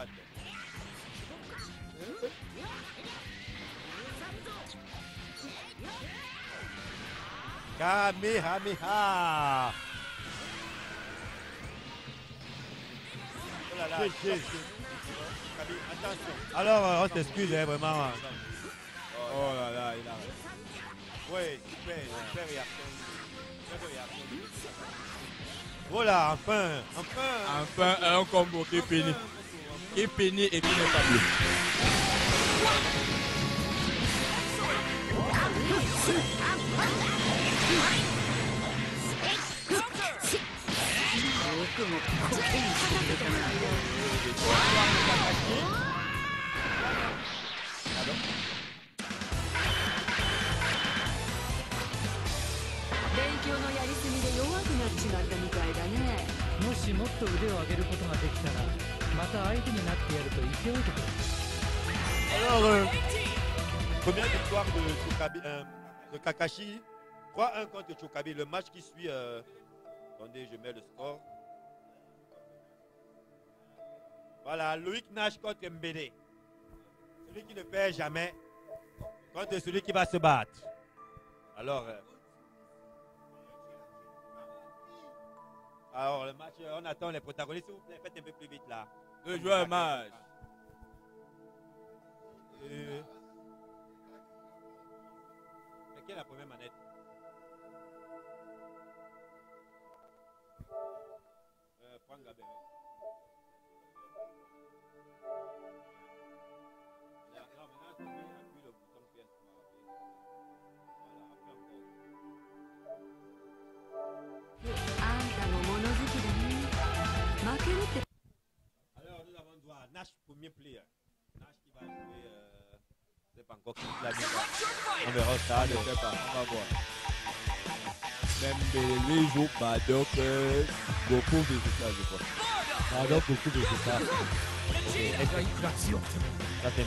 rate. Kamehameha. Oh là là. Attention. Alors, euh, on s'excuse, hein, vraiment. Oh là là, il a. Ouais, super, super réaction. Super réaction. Voilà, enfin, enfin. Enfin, un combo qui finit. 勉強のやりすぎで弱くなっちまったみたいだね。もしもっと腕を上げることができたらまた相手になってやると言っておいてくれ Alors, euh, première victoire de, Chokabi, euh, de Kakashi. 3-1 contre Chokabi. Le match qui suit. euh, attendez, je mets le score. Voilà, Loïc Nash contre Mbede. Celui qui ne perd jamais contre celui qui va se battre. Alors, euh, alors le match, euh, on attend les protagonistes. S'il vous plaît, faites un peu plus vite là. Deux joueurs match. Euh, mais quelle est la première manette? Euh, Prends. Nash, premier player. Nash qui va jouer. Euh, pas encore qui l'a dit. On verra ça. Je donc. sais pas, on va voir. Même Belé joue pas, donc euh, beaucoup de ça, je crois. Donc, beaucoup de ça. Ça, c'est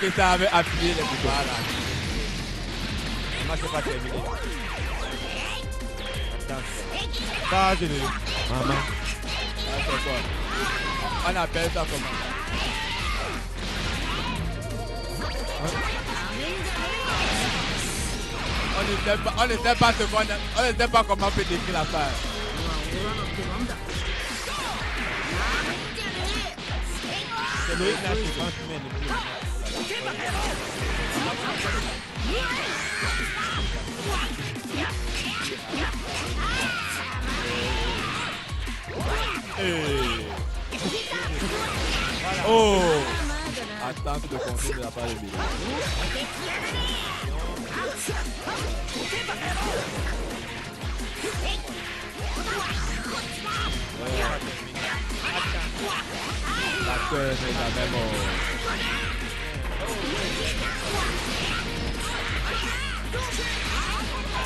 gars qui savent appuyer les boutons. Voilà. Le match n'est pas terminé. Attention. Pas de Maman. Ah, c'est quoi? On appelle ça comment? On ne sait pas, on ne sait pas on ne sait pas comment on peut décrire l'affaire. c'est qui pense mais ne plus. Hey. Oh Attente de contrôle de la part de Billy. La queue est la même.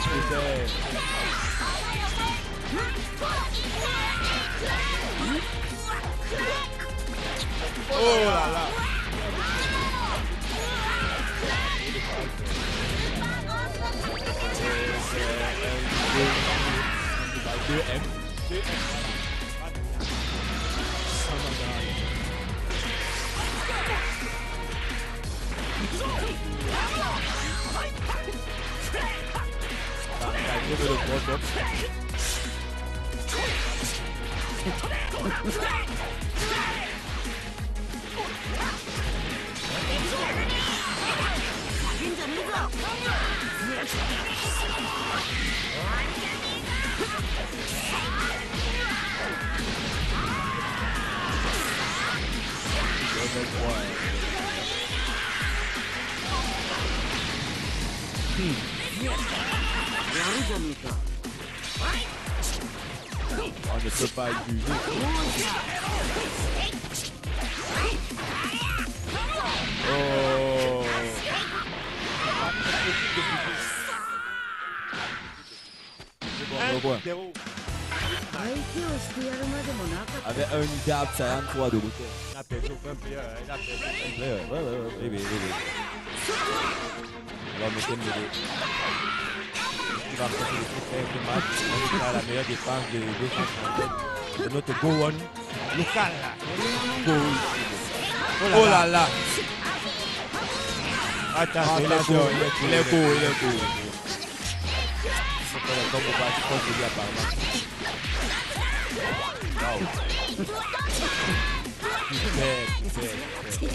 Putain. Oh là là Deux M. Gagné le gros top. Level 3. On ne peut pas abuser. Oh. Bon, bon, avec un unité à Absayan, 3 de route. Ouais, ouais, ouais, ouais, Qui va faire le faire ce match. On sera la meilleure défense de 237. C'est notre go one local. Go. Oh là là Attends, il est beau. il est beau, il est beau. C'est pas le lui apparemment. Wow. Super, super, super.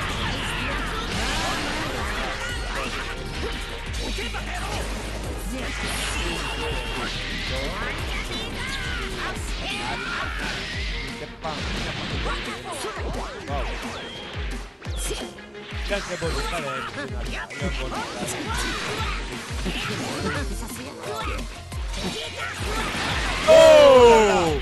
Oh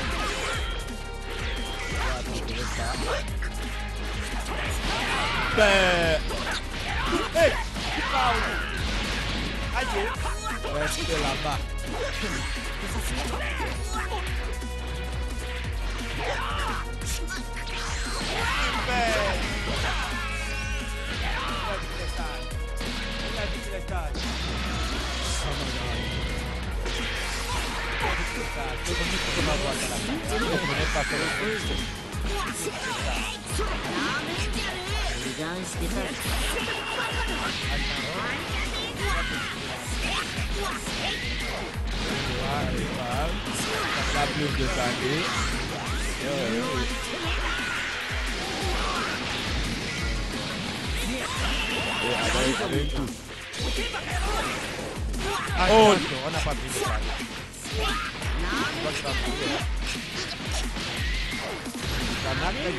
là là, la super fun. Super fun to the Monsieur Mbele. Qui a déliré. Oh, un reset camerounais. Très très bon local, hein, il a un bon local. Oh Accompli. Super de fun. Regarde le petit carré. On pense pas, les fans. Oh non, non, non. Ben, Hey Qui parle Aïe reste là-bas. Super Il a dit qu'il est sage. La plus de salé. Et avec un coup. Oh, on n'a pas pris le carré. Je crois que ça va couper. Ça n'a pas eu. C'est pas un Asia. On pas vraiment beaucoup, mais.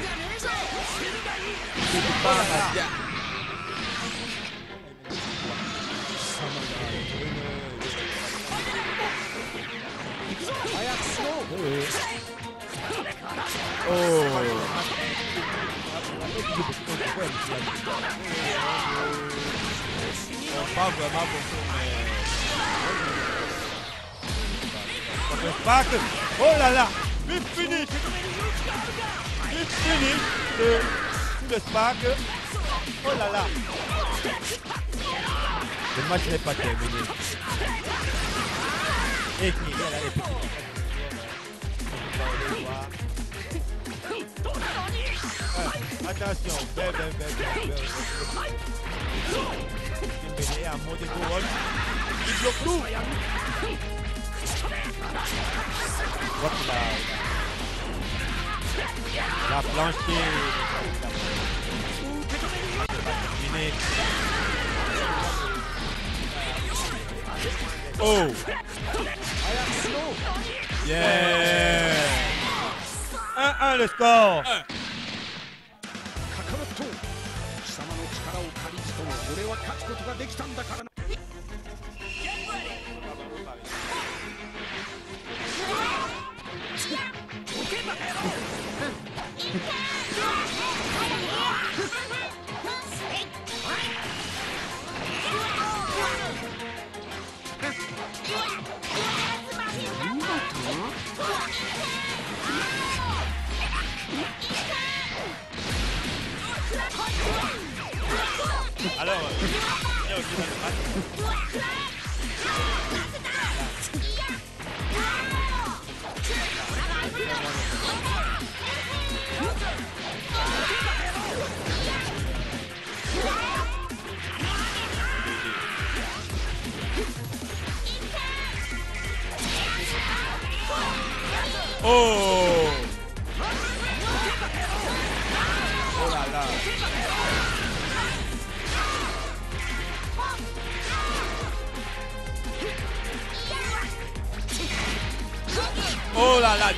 Le Spark. Oh là là. Vite finish. Vite finish. De le Spark. Oh là là. Le match n'est pas terminé. Et qui est là, Attention, tout. La plancher Oh. Yeah. 1-1 le score. 貴様の力を借りずとも俺は勝つことができたんだからな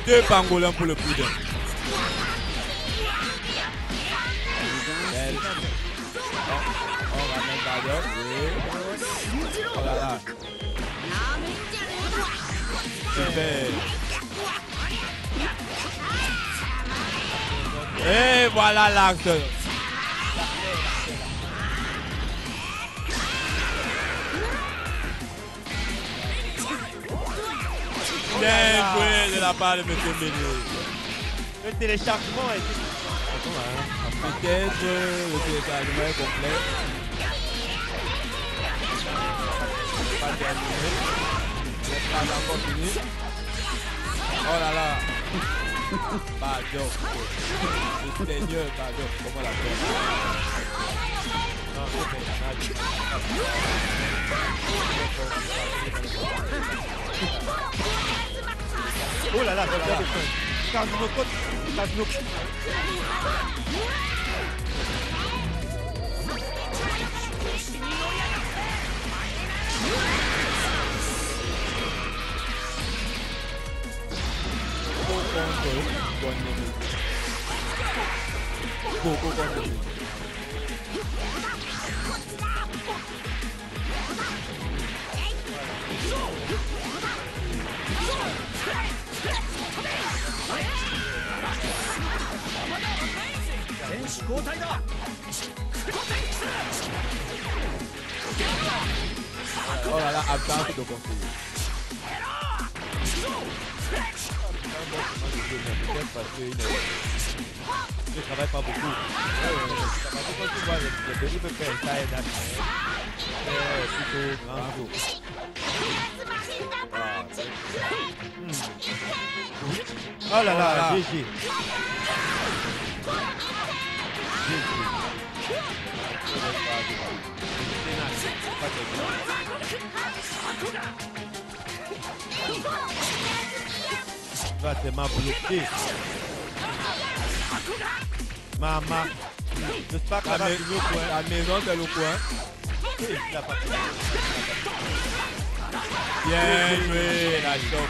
deux pangolins pour le d'un. Belle. Oh. Oh. Super. Et voilà l'acte. La de M. Béni. Le téléchargement est Peut-être euh, le téléchargement est complet. Pas terminé. C'est pas encore fini. Oh là là. Badoc. Le seigneur Badoc. Comment la faire? Non, c'est. Oh là là, voilà. Kazunoko, Kazunoko. Go contre Guanemi. Go, go contre lui. Oh là là, absence de conseiller. Peut-être parce qu'il ne travaille pas beaucoup. Parce que quand tu vois le, le Denis peut faire ça et là, c'est grand jour. Voilà. Oh là là, GG. Va te m'a bloqué. Maman. J'espère que La, la mai- la maison, le coin. Pas Bien joué, la choc.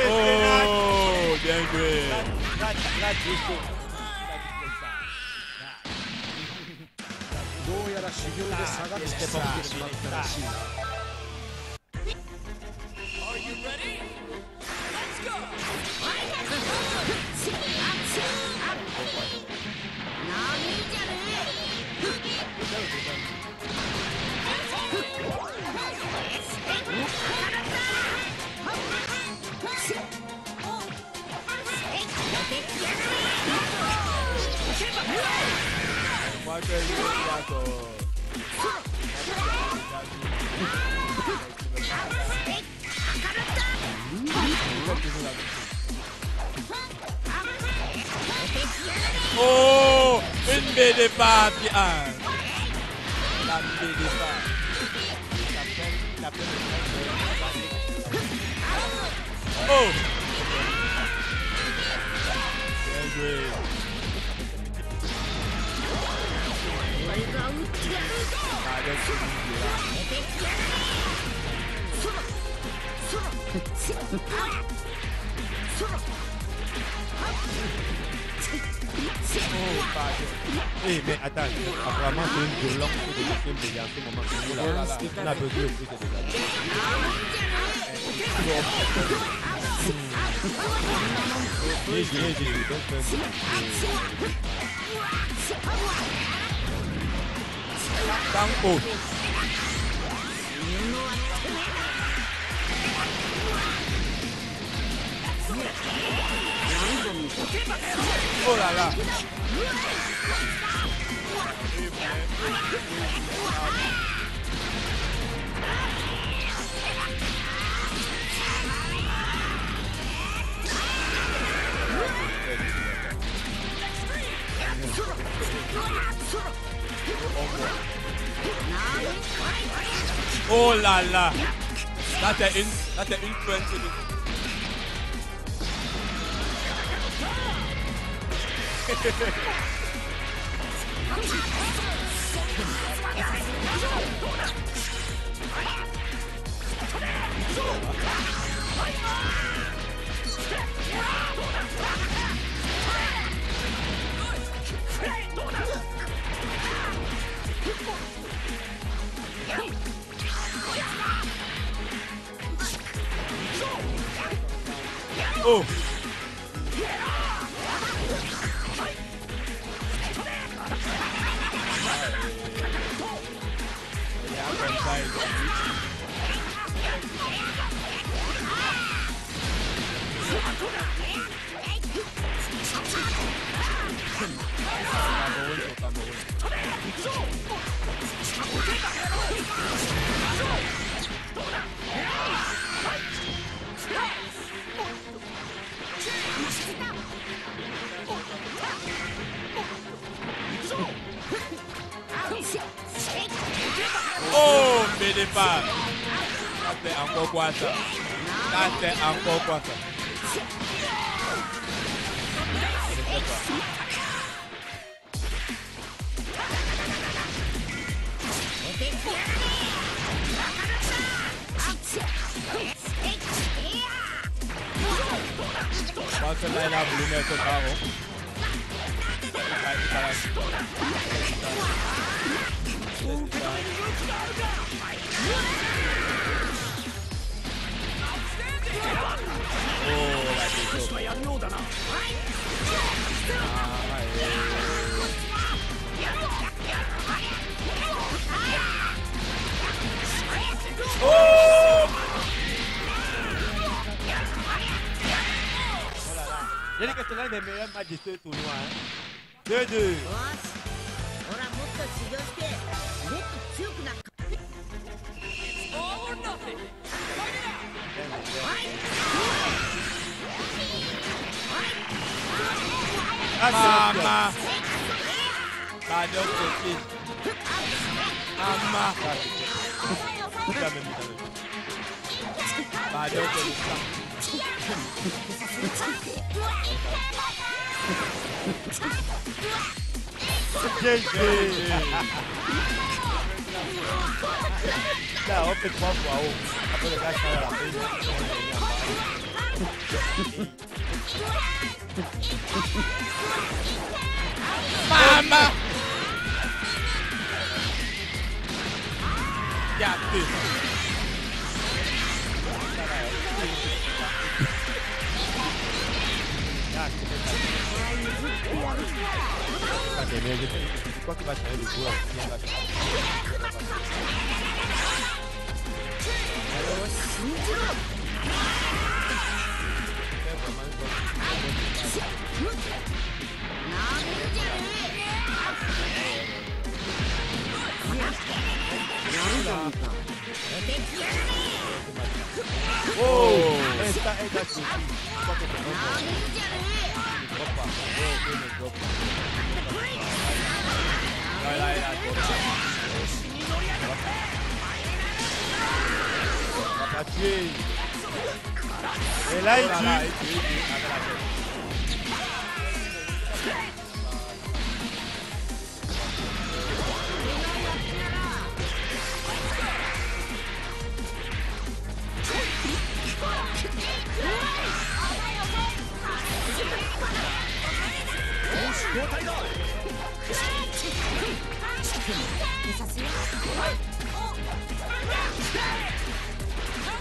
Oh, どうやら修行で差がってしまったらしいな。Oh, une. La. Oh! Eh, mais attends, apparemment, c'est une violence de film déjà en ce moment. Là là là, on a besoin de plus de détails. J'ai joué, j'ai joué. Donc, Tango. Oh là là. Oh là là. Là, t'es une, là, t'es une Oh. Il y a comme ça, il- Cameroun, c'est Cameroun. Oh, mais des pas. Ça c'est encore quoi ça Ça c'est 本気の武器があるかおお少しはやるようだなやり方ないで、メインマジストートのワン。で、で。ほら、もっと修行して。Ah, c'est Mama. Badok Kokin. Mama. Badok Kokin. GG. Là, on fait trois fois haut. Après, le gars change à la fin. Mama. Gâté. Ah, mais je sais- c'est quoi qui va changer le joueur Qui va changer Oh Eh, ça, eh, ça, c'est- je crois que c'est bon. Ne drop pas. Oh, ok, ne drop pas. Là, là, là, drop pas. On va pas tuer. Et là, il Là, là, tue. il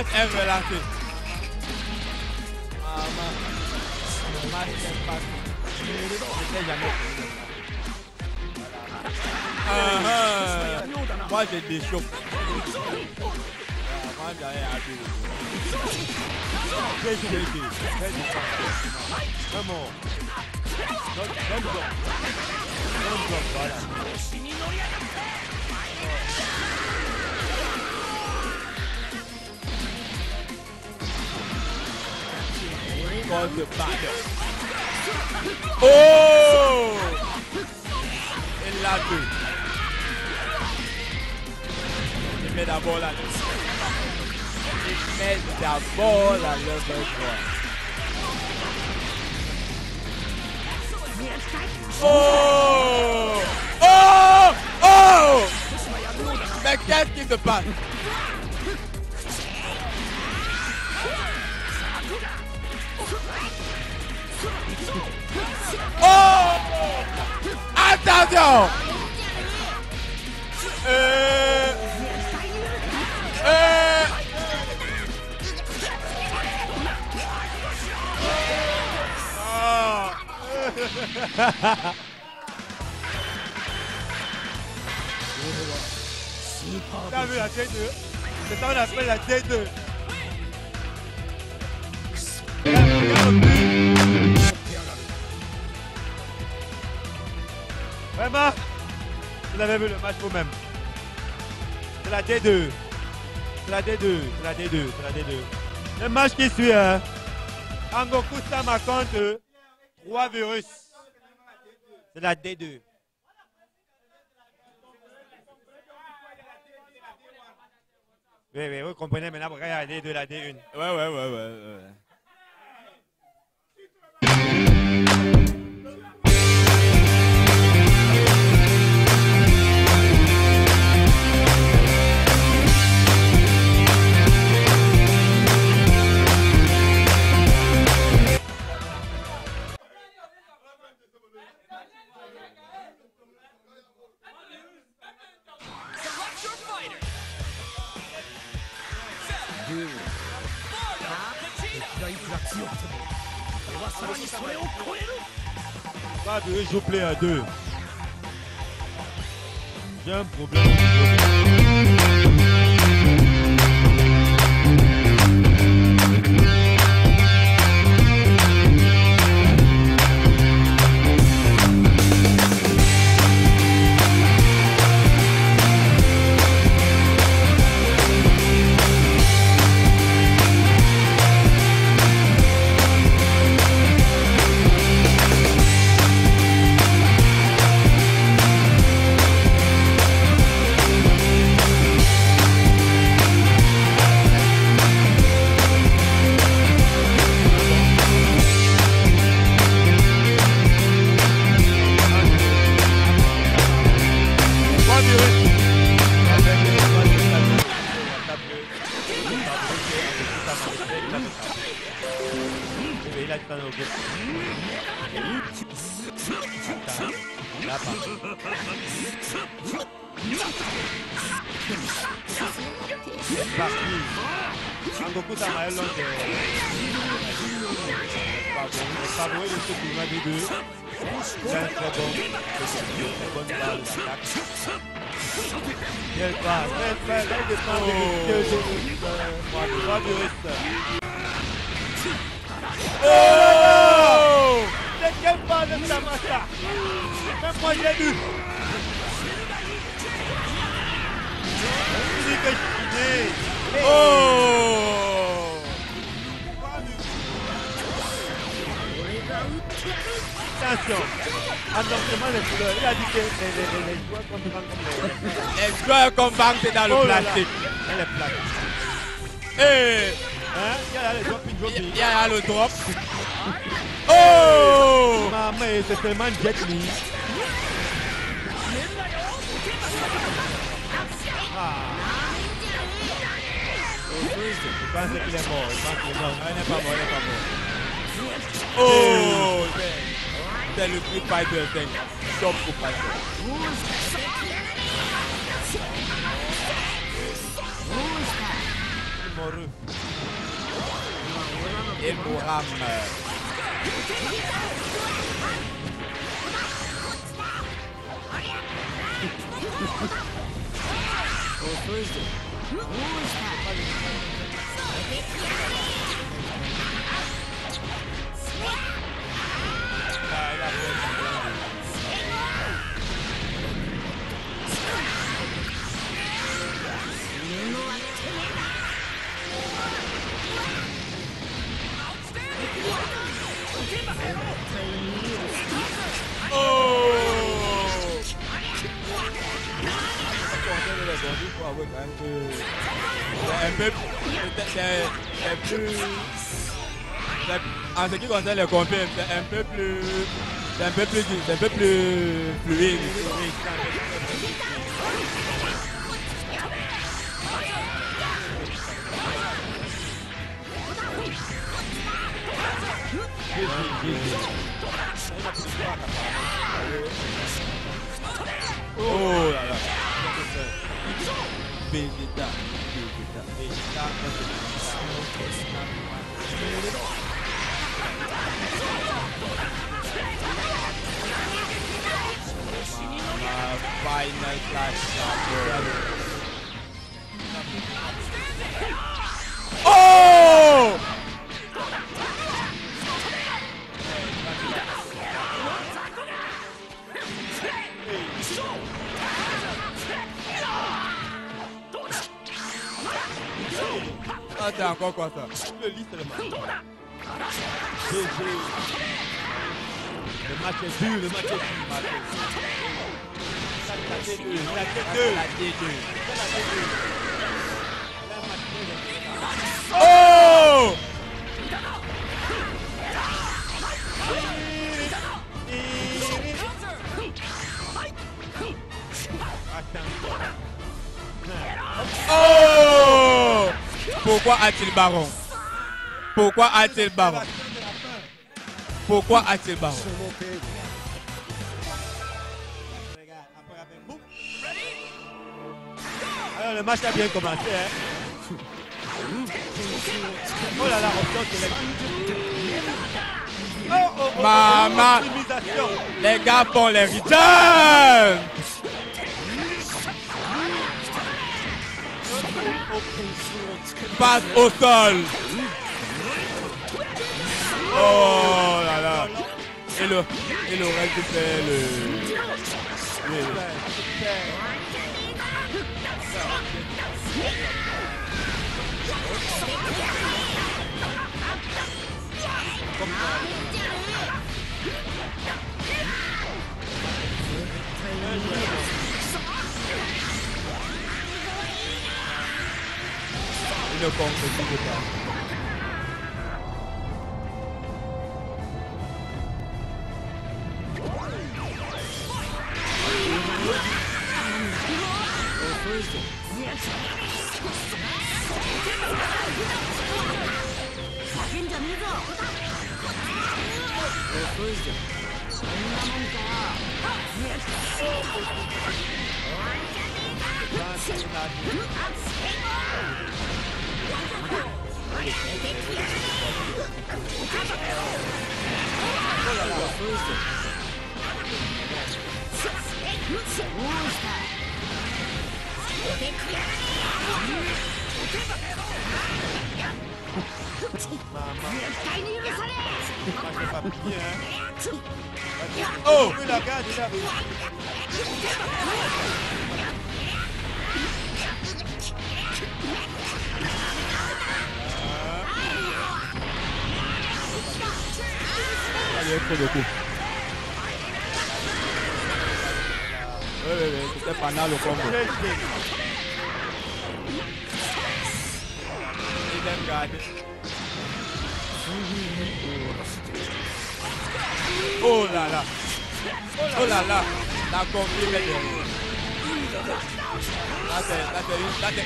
C'était jamais fini. Ah, ah. Moi j'ai des chocs. Vous-même. C'est la D2. C'est la D2. C'est la D2. C'est la D2. Le match qui suit, hein. Angoku Sama contre 3 virus. C'est la D2. Oui, oui, vous comprenez maintenant pourquoi il y la D2 la D1. Ouais, ouais, ouais, ouais. ouais. Pas de je à deux. J'ai un problème. Moi j'ai vu. Je dis que je suis né. Oh Attention, attention les couleurs. Il a dit que les, les, les, les joueurs contre comme les... Les joueurs c'est dans le Oh plastique. Est plate. Eh, Hein Il y a il y le drop. Oh Maman, c'est tellement jet li. Ah. Je pense qu'il est mort. Je pense qu'il est mort. Il n'est pas mort, il n'est pas mort. Oh абсолютный победой. Сопку победой. Morreu. E Muhammad. Os dois. en ce qui concerne le compil, c'est un peu plus c'est un peu plus c'est un peu plus fluide. Oh là là. Vegeta, Vegeta. Final clash. Oh! Ah, encore quoi ça? Le. Le match le match est dur. le match est. La T2, la T2. La T2. La T2. Un match très important. Oh! Oh! Pourquoi a-t-il baron? Pourquoi a-t-il baron? Pourquoi a-t-il baron? Le match a bien commencé. Hein. Oh là là, on sort oh, oh, oh, oh Maman oh, Les gars font les returns. Passe au sol. Oh là là. Et le, et le reste fait le... Une pompe qui départ. Thank you. るぞ叫んじゃねえぞ遅い。じゃんそんなもんかよ遅いぞどうした il a- Il y a eu trop de coups. Oui, oui, le combo. Oh là là. Oh là là. La conflit est derrière. Là, c'est là, c'est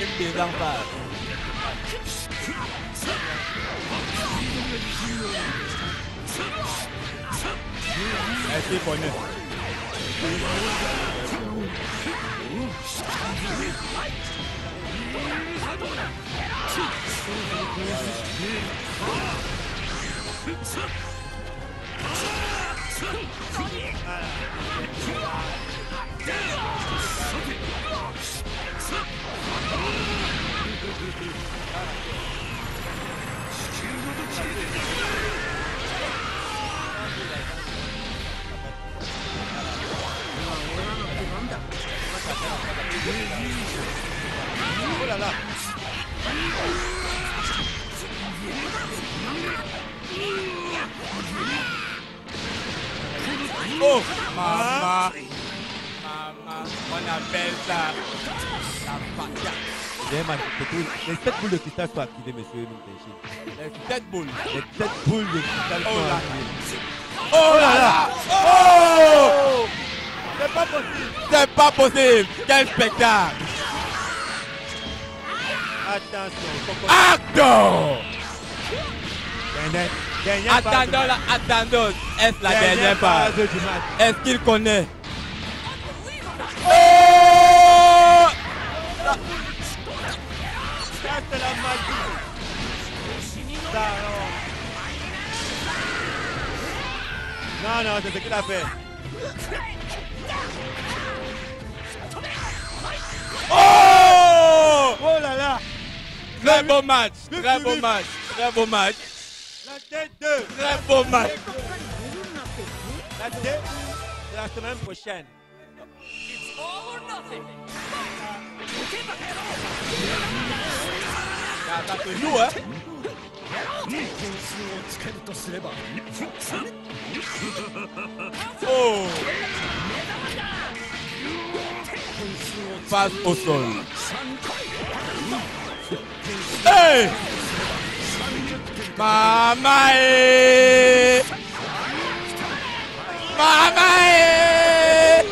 une, là, c'est une désemphase. Merci, bonnet. Oh là là. Oh, maman. Maman, on appelle ça la un match, c'est tout. Les 7 boules de cristal sont activées. Les têtes boules. Les 7 boules de cristal Oh sont là là. activées. Oh là là. Oh C'est pas possible. C'est pas possible. Quel spectacle. Attention. Acto. Dernière- dernière Attendons là, attendons. Est-ce la dernière du match. Est-ce qu'il connaît? Oh Ça, c'est la magie. Ça, non. Non, non, c'est ce qu'il a fait. Oh Oh là là Très beau match, très beau match, très beau match. La tête de Très beau match. La tête la semaine prochaine. It's all or nothing. Oh Face au sol. Hey Mama eh Mama eh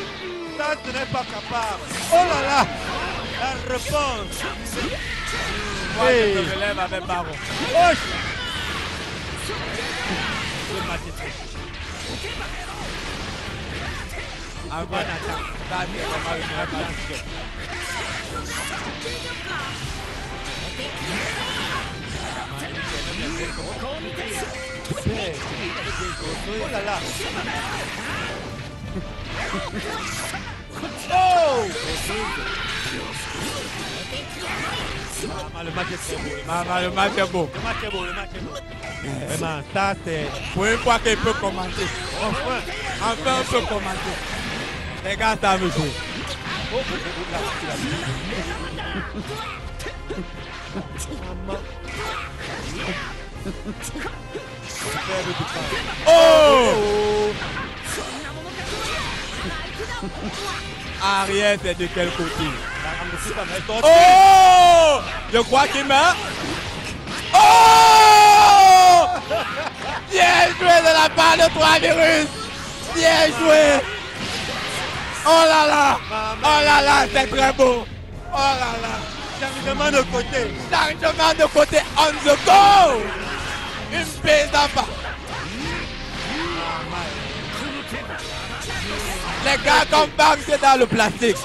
Ça, ce n'est pas capable. Oh là là. La réponse. Moi, Hey. je me relève avec Baron. Oh. Fait. Avant d'attaque, ça c'est vraiment une vraie match. Oh là là. Oh. Maman, le match est beau. Maman, le match est beau. Le match est beau, le match est beau. Vraiment, ça c'est... Pour une fois qu'il peut commenter. Enfin. Enfin, on peut commenter. Les gars savent jouer. Oh, Arrière, c'est de quel côté? Oh Je crois qu'il meurt. Oh Bien joué de la part de toi, virus Bien joué Oh là là Oh là là, c'est très beau Oh là là Chargement de côté. Chargement de côté on the go Une en bas Les gars comme bam, c'est dans le plastique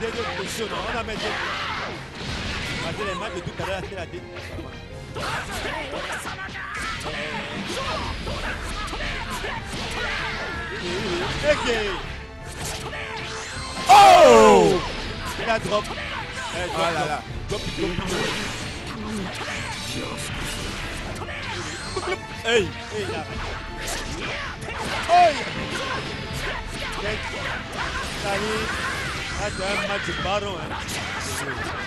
Les deux positions, non, on a mis deux. Parce que les matchs de tout à l'heure, c'est la deuxième. Ok. Oh Il a drop. Eh, drop, Oh là là. drop, drop, drop, drop. Hey Salut. Là, c'est un match de baron. Hein.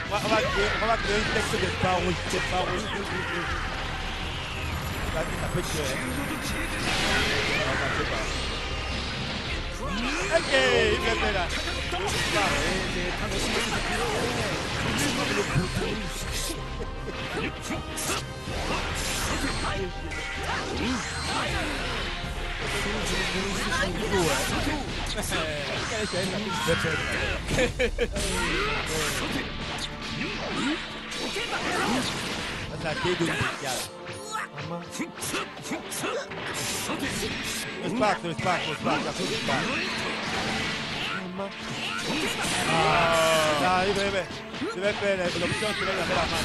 On, va, on, va créer, on va créer un texte de baron. De baron. Ça, ça peut tuer. Hein. On va passer par- Ok, il vient de là. Ça, c'est la dédo initiale. Maman. Le spark, le spark, le spark, la coupe du spark. Maman. Ah, ça arrive, arrive. Je vais faire la- l'option, je vais laver la main.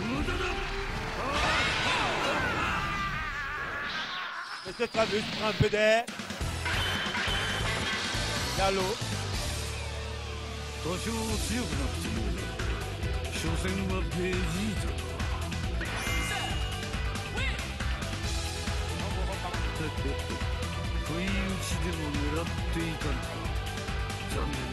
無駄だ。Monsieur Travis prend un peu d'air. Gallo. 多少強くなっても所詮はベジータだ不意打ちでも狙っていたのか残念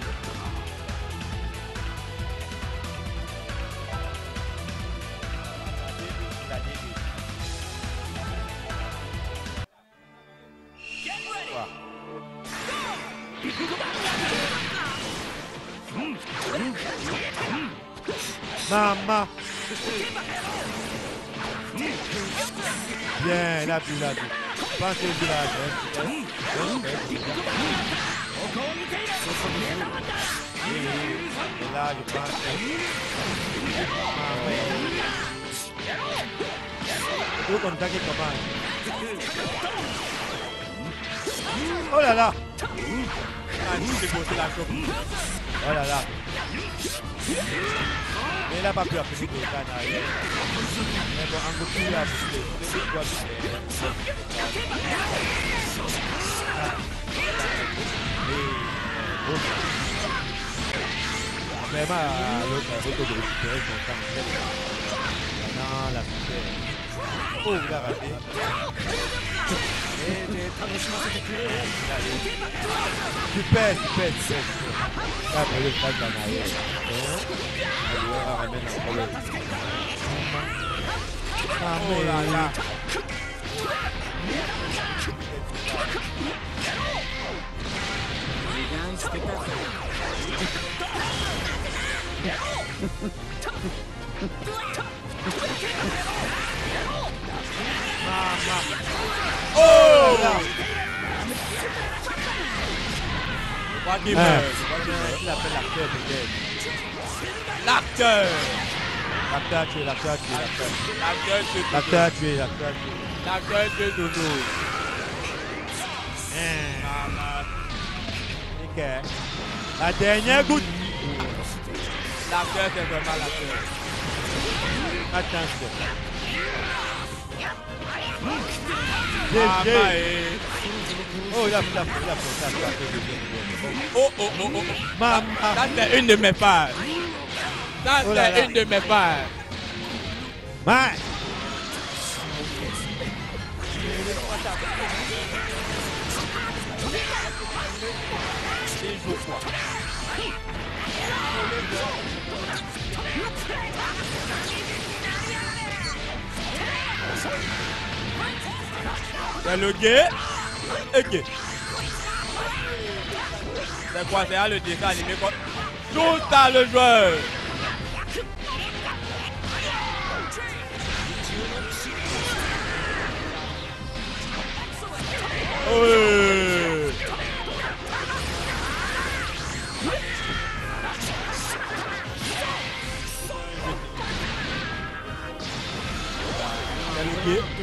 hein. Hein, hein, Oui, oui. Et là, je pense que... Ah, ouais. Tout comme ça qui commence. Oh là là Ah, c'est beau, c'est la chope. Oh là là mais il n'a pas pu appeler le canard. Mais bon, en gros, il a appeler. C'est quoi Vraiment, l'autre a de récupérer son temps. Non, la super. Oh, il a raté. Super, super, super. Ah, mais le arrière. Le joueur ramène encore le. Ah. Oh là là. Oh Ah. mean? Il appelle l'acteur peut-être. L'acteur! L'acteur tué, l'acteur tué, l'acteur. L'acteur tué, l'acteur tué. L'acteur de Dodo. Ok. La dernière goutte. L'acteur, c'est vraiment l'acteur. Attention. GG. Oh, il a fait. Oh, oh, oh, oh. Maman. Ça, c'est une de mes parts. Ça, là là. c'est une de mes. Man. C'est le et gay. C'est quoi? C'est le dessin animé quoi? Tout à le joueur. C'est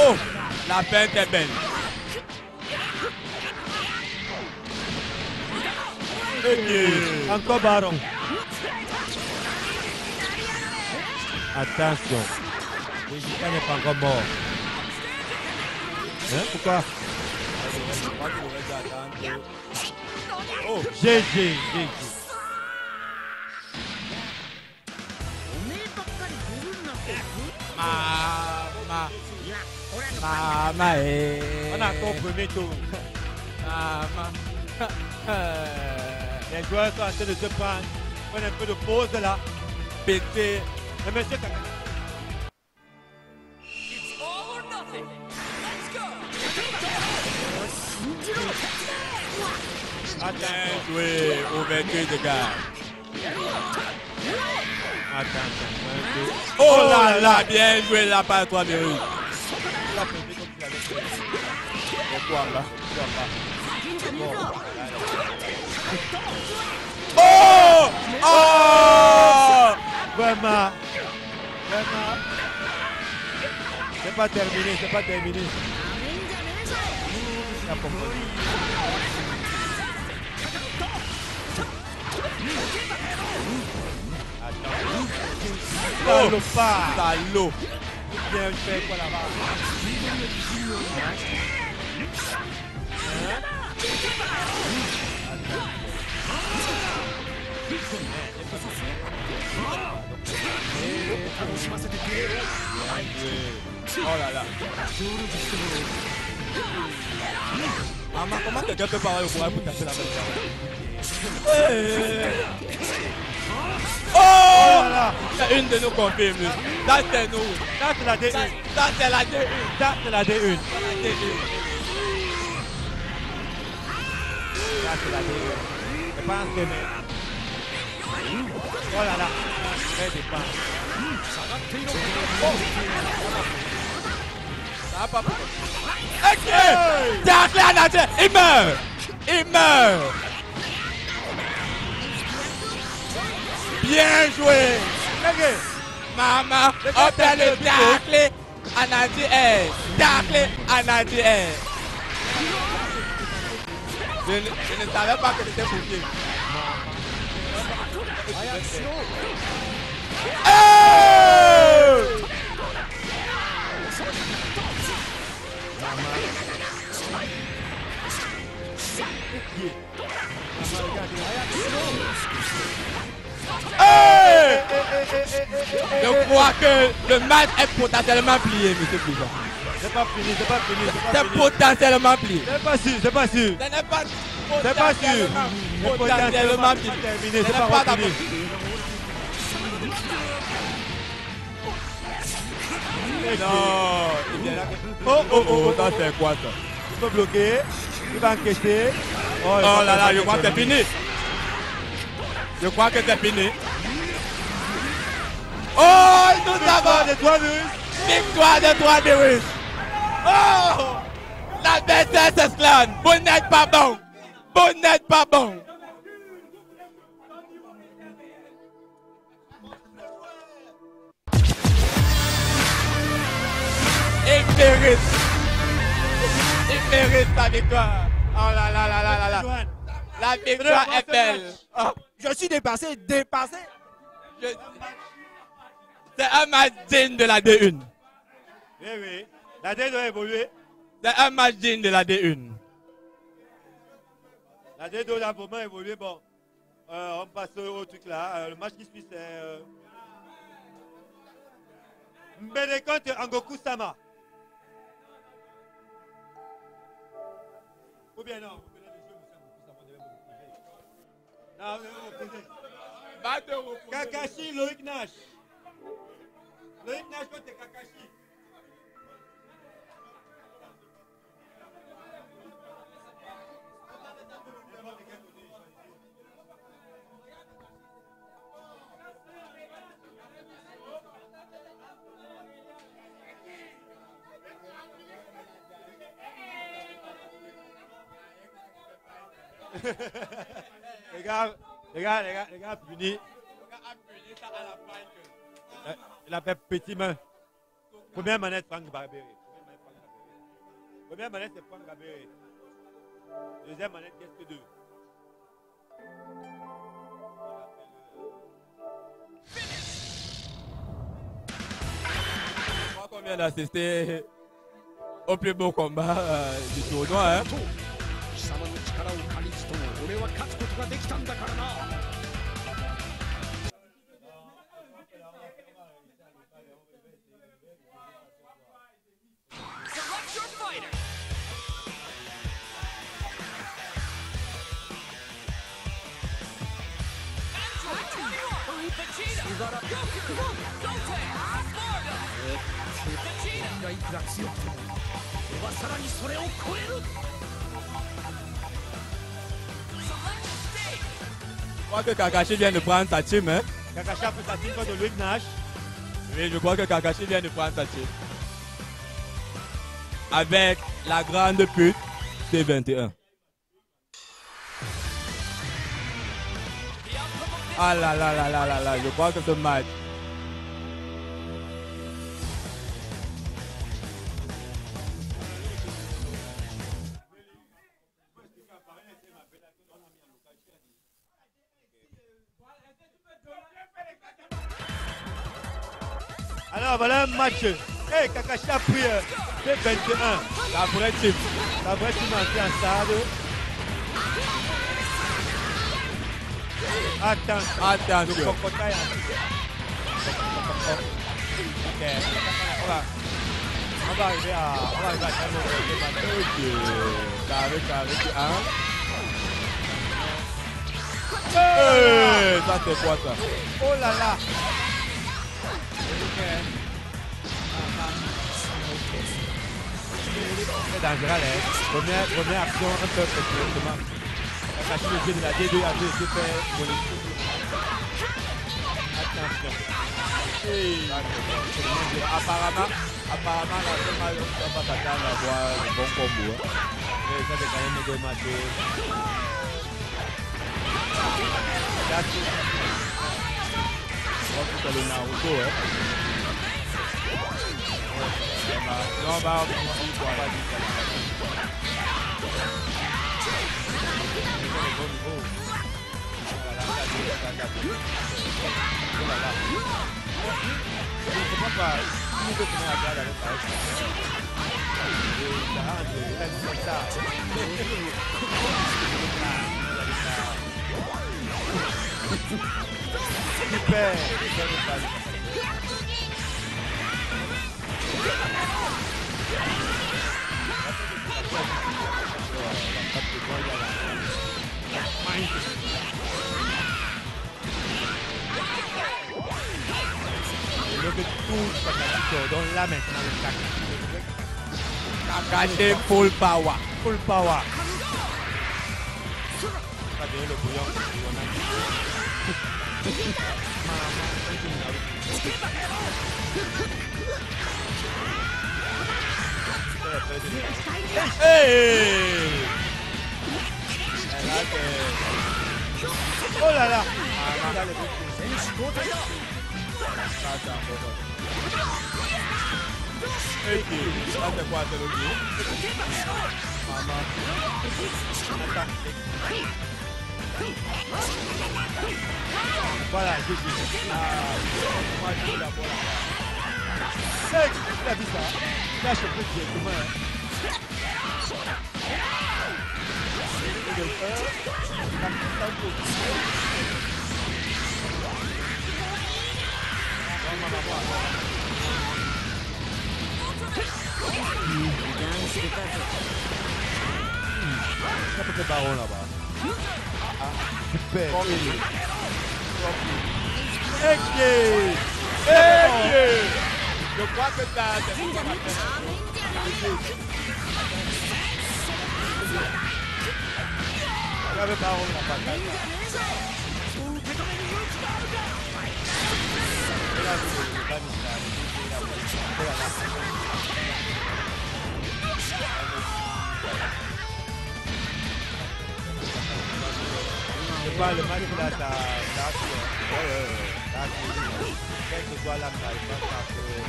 le. Oh, la peinte est belle. Encore baron. Attention. L'Égyptien n'est pas encore mort. Hein, pourquoi? Oh, GG, GG. おめ ah, Mama e. Mana ko Benito. Mama. Les joueurs sont en train de se prendre. Prenez un peu de pause là. Pété. Le monsieur Kaka. Attends, jouer au vainqueur de garde. Oh là là, bien joué la part 3 de rue. Il a fait comme s'il avait fait. Et quoi là Pourquoi pas Bon. Oh Oh Vraiment. Vraiment. C'est pas terminé, c'est pas terminé. Salopard. Salaud Bien fait quoi là-bas. Oh là là Maman, comment quelqu'un peut parler au courant pour taper la bonne Oh Voilà. C'est une de nos confirmes. Ça c'est nous. Ça c'est la D1. Ça, ça, c'est la D1. Ça c'est la D1. La D1. Ça c'est la D1. Je pense que mais... Oh là là. Très défense. Ça va pas Ok Tacle à Nadia Il meurt Il meurt Bien joué. Maman Obtient le tacle à Nadia Air Tacle à Nadia Air je, ne- je ne savais pas que c'était. Hey! Hey! Je crois que le match est potentiellement plié, monsieur Président. C'est pas fini, c'est pas fini, c'est C'est potentiellement plié. C'est pas sûr, c'est pas sûr. Ce n'est pas C'est pas sûr. potentiellement- potentiellement plié. c'est pas pas fini. Non, il vient là. Oh, oh, oh, oh, ça c'est quoi ça? Il faut bloquer. Il va encaisser. Oh là là, je crois que c'est fini. Je crois que c'est fini. Oh, nous avons des trois russes. victoire de 3 de Russes. Oh, l'adversaire s'exclame. Vous n'êtes pas bon. Vous n'êtes pas bon. Il mérite. Il mérite sa victoire. Oh là là là là là là. La victoire est belle. Oh, Je suis dépassé, dépassé. je- C'est un match digne de la D1. Oui, oui. La D doit évoluer. C'est un match digne de la D1. La D doit a vraiment évolué. Bon, euh, on passe au truc là. Euh, le match qui suit, c'est euh, Mbele contre Angoku Sama. Ou bien non, Kakashi, Loïc Nash. Loïc Nash contre Kakashi. les gars, les gars, les gars, les gars, puni. Euh, Il a fait petit main. Première manette, Franck Barberi. Première manette, c'est Franck Barberi. Deuxième manette, qu'est-ce que deux? Je crois qu'on vient d'assister au plus beau combat euh, du tournoi. Hein. は勝つことができたんだからな。がいくら強くても俺はさらにそれを超える crois que Kakashi vient de prendre sa team. Hein. Kakashi a fait sa team contre Loïc Nash. Oui, je crois que Kakashi vient de prendre sa team. Avec la grande pute C21. Ah là là là là là là, je crois que ce match. Alors voilà un match. Hey, Kakashi a pris euh, P21. La vraie team. La vraie team entrée en stade. Attention. Attention. Le. Ok. On va, on va arriver à. On va arriver à faire. Ok. Carré, carré. Hein? Hey, Ça c'est quoi ça? Oh là là. C'est dangereux, hein. Première, première action, un peu jeu de la D2 a été fait les Attention. Apparemment, apparemment, la on va pas s'attendre à voir le bon combo. hein. Et ça, c'est quand même deux matchs. Le Naruto. Hein. Super, super. Je veux que tout Kakashi sort. Donc là maintenant, le Kakashi. Kakashi full power. Full power. Hey! C'est- Oh là là! C'est quoi? C'est le jeu? Voilà, j'ai. Ah, moi, je suis d'abord là. Hey, tu as vu ça? Là, je peux directement. hein. Et le un, la petite tempo. Ça peut être baron là-bas. Ah, ah, super. Hey! Hey! Je crois que ça, c'est ce qu'on appelle. Il y avait baron là-bas. Et là, c'est le Bani, là, le DJ, là, le- voilà. Je vois le match là, ça, ça, ouais, ouais, ouais, ça, c'est- quel que soit l'âme, là, il va faire que-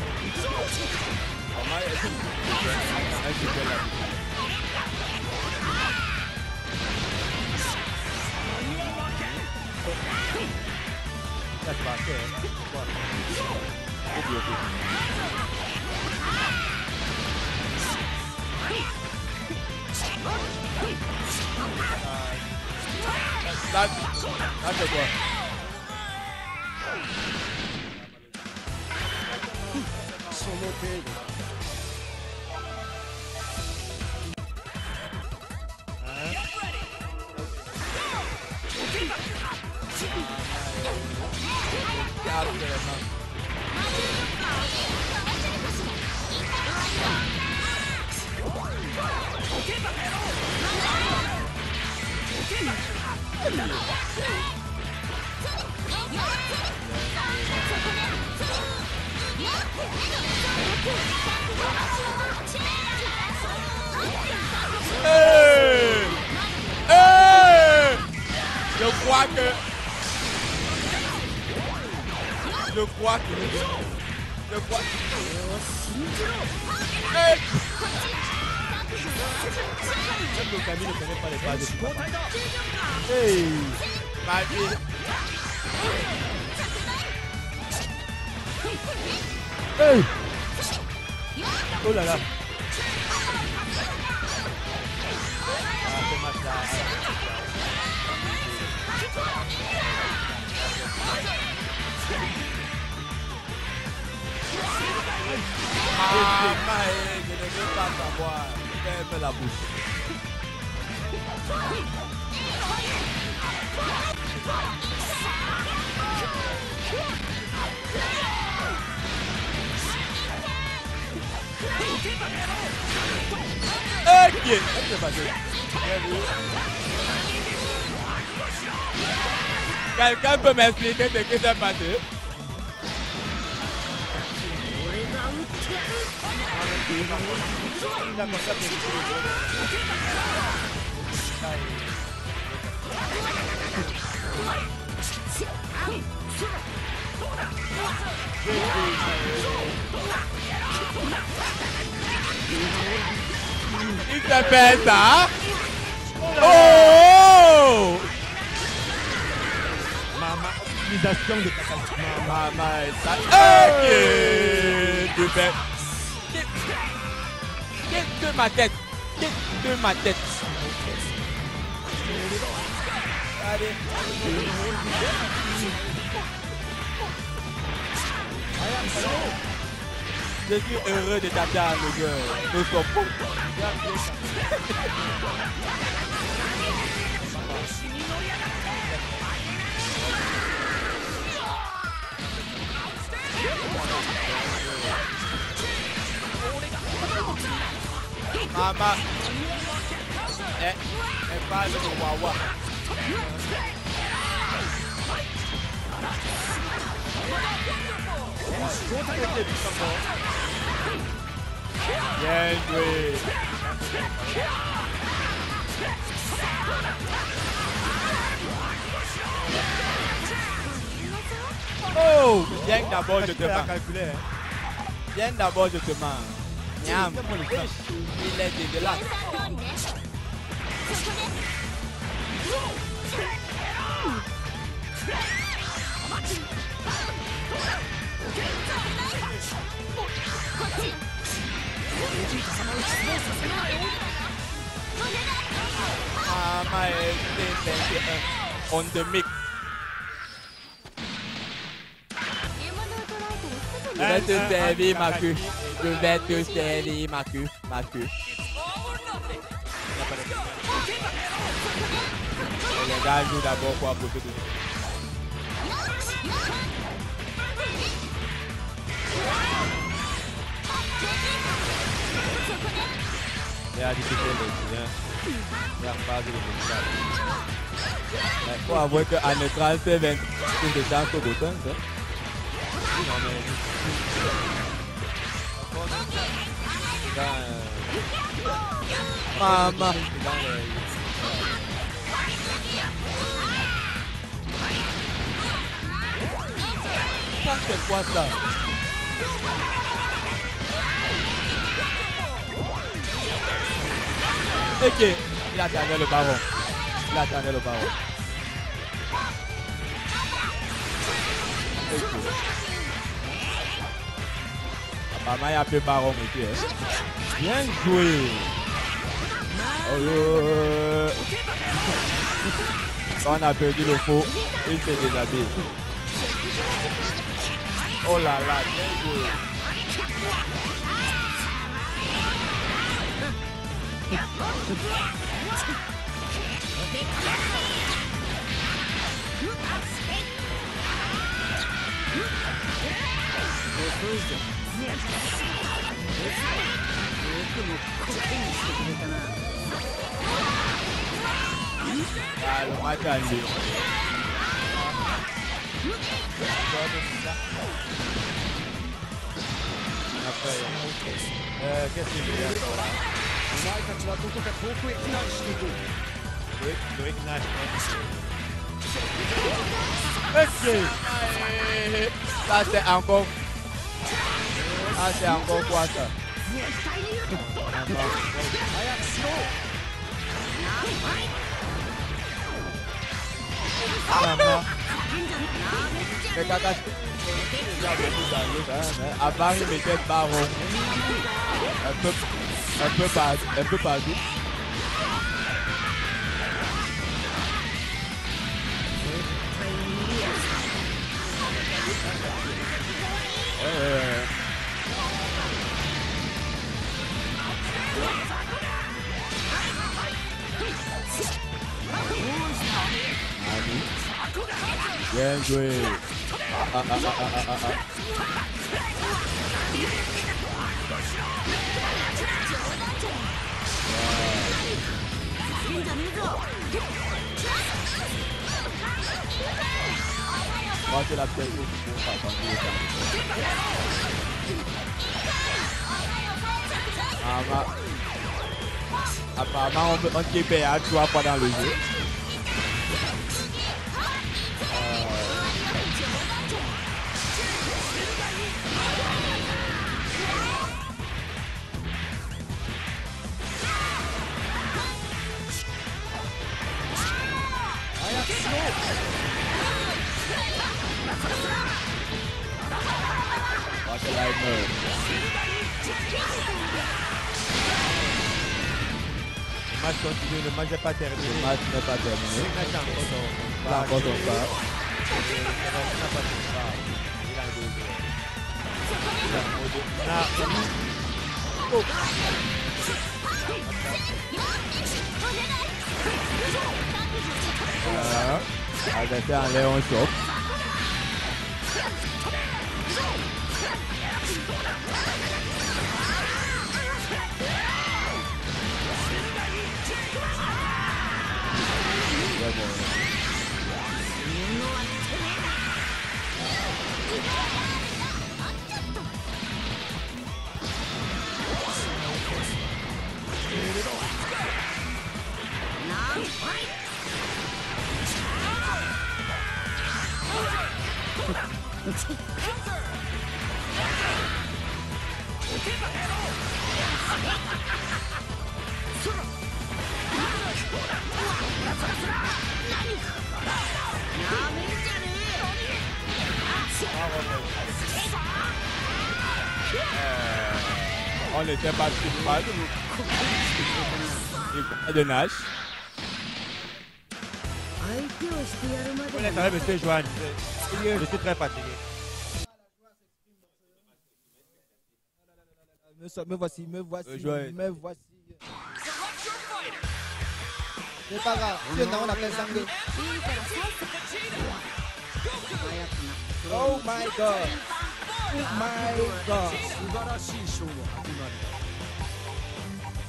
Comment est-ce que un super là? Ça se passe, hein. Voilà. Ça, ça c'est quoi? Hey! Hey! Je crois que Je crois que. Ei! Ei! Deu quaca! Deu quaca! Deu quaca! Ei! Sabe que o caminho também para levar Ei! Vai, filho! Oh là là Ah, la. Ok. Ok, vas-y. Bien vu. Quelqu'un peut m'expliquer ce qui s'est passé 俺が撃ってやる Il a comme ça Oh Maman, de. Maman ça. Ok Tu fais. Quitte de ma tête. Quitte de ma tête. Allez. Je suis heureux de taper à. Eh, elle parle de Wawa. Bien joué. Oh, viens d'abord, je te calculer. Hein. Viens d'abord, je te mens. Miam. Il est dégueulasse. あー前0.1 on the mix Je vais te servir ma queue. Je vais te servir ma queue. Ma queue. Les gars jouent d'abord pour approcher de discuter le bien. Il faut avouer qu'à neutral, c'est 20 plus de chance au bouton. ça. Non, mais. Dans, Maman. Ça, c'est quoi ça Ok, il attendait le baron. Il attendait le baron. Ok. Il a peu baron ici. Hein. Bien joué. Oh, on a perdu le faux, il s'est déshabillé. Oh là là, bien joué. Ah, le match a lieu. Après, euh, qu'est-ce qu'il veut dire お前たちはどこか遠くへ避難していこう Loïc, Loïc Nash, hein. Ok. Ça, c'est encore. Ça, c'est encore quoi ça Vraiment. Mais Kakashi, il y a beaucoup d'années, hein, mais avant, il mettait le baron. Un peu, un peu, par, un peu ouais. Ami. Bien joué. Ah, ah, ah, Moi, c'est la faut pas. Ah, bah. Apparemment, on, peut- on te paye à fois dans le jeu. Oh, c'est là, il meurt. Le match continue, le match n'est pas terminé. Le match n'est pas terminé. Il n'a encore son- Là encore son part. Il n'a pas son part. Il a deux joueurs. Il a un deux. Il a- Voilà. Adversaire en Léon de monsieur Joanne. Je suis très fatigué. Me, voici, me voici, euh, me voici. C'est pas grave, on appelle ça Oh my god! Oh my god!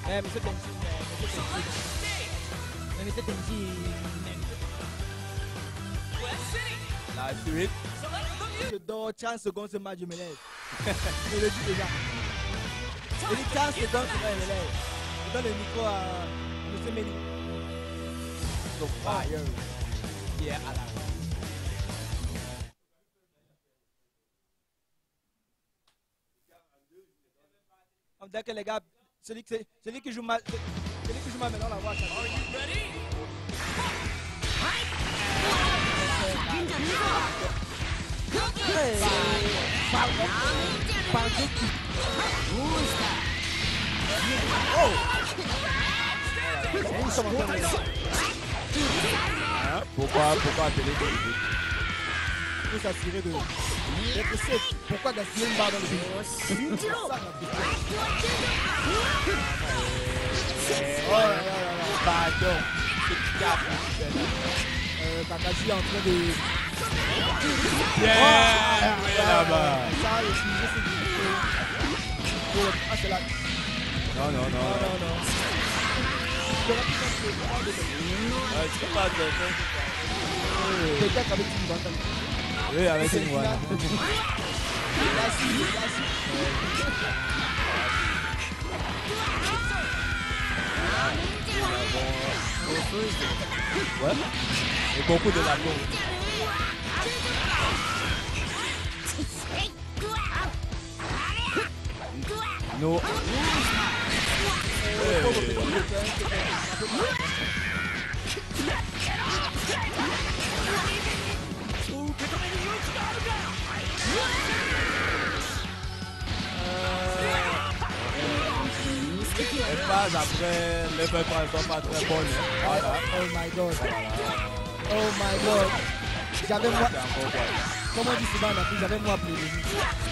Eh, monsieur monsieur Tenji. La suite. Je dors 30 secondes ce match, je me lève. je le dis déjà. Je dis 15 secondes, je me lève. Je donne le micro à M. Méni. So fire. Yeah, à la On dirait que les gars, celui, celui qui joue mal, celui qui joue mal maintenant, on la voit. à chaque fois. Hey, pardon. Pardon. Oh. Nous sommes en train de- Hein? Pourquoi, pourquoi appeler des idées Il faut s'assurer de d'être safe. Pourquoi gaspiller une barre dans le jeu Ça, la question. Oh là. C'est est en train de. Là-bas. Ça, le sujet, c'est du. Ah, c'est là. Non, non, non. Non, non, non. C'est pas de Peut-être avec une. Oui, avec une finale. Là, si, là, si. Ouais. Et beaucoup de la bombe. No. Les phases après, les prépares sont pas très bonnes. Voilà. Oh my god. Oh my god. J'avais moi, C'est encore bon. comme on dit souvent en Afrique, j'avais moi appelé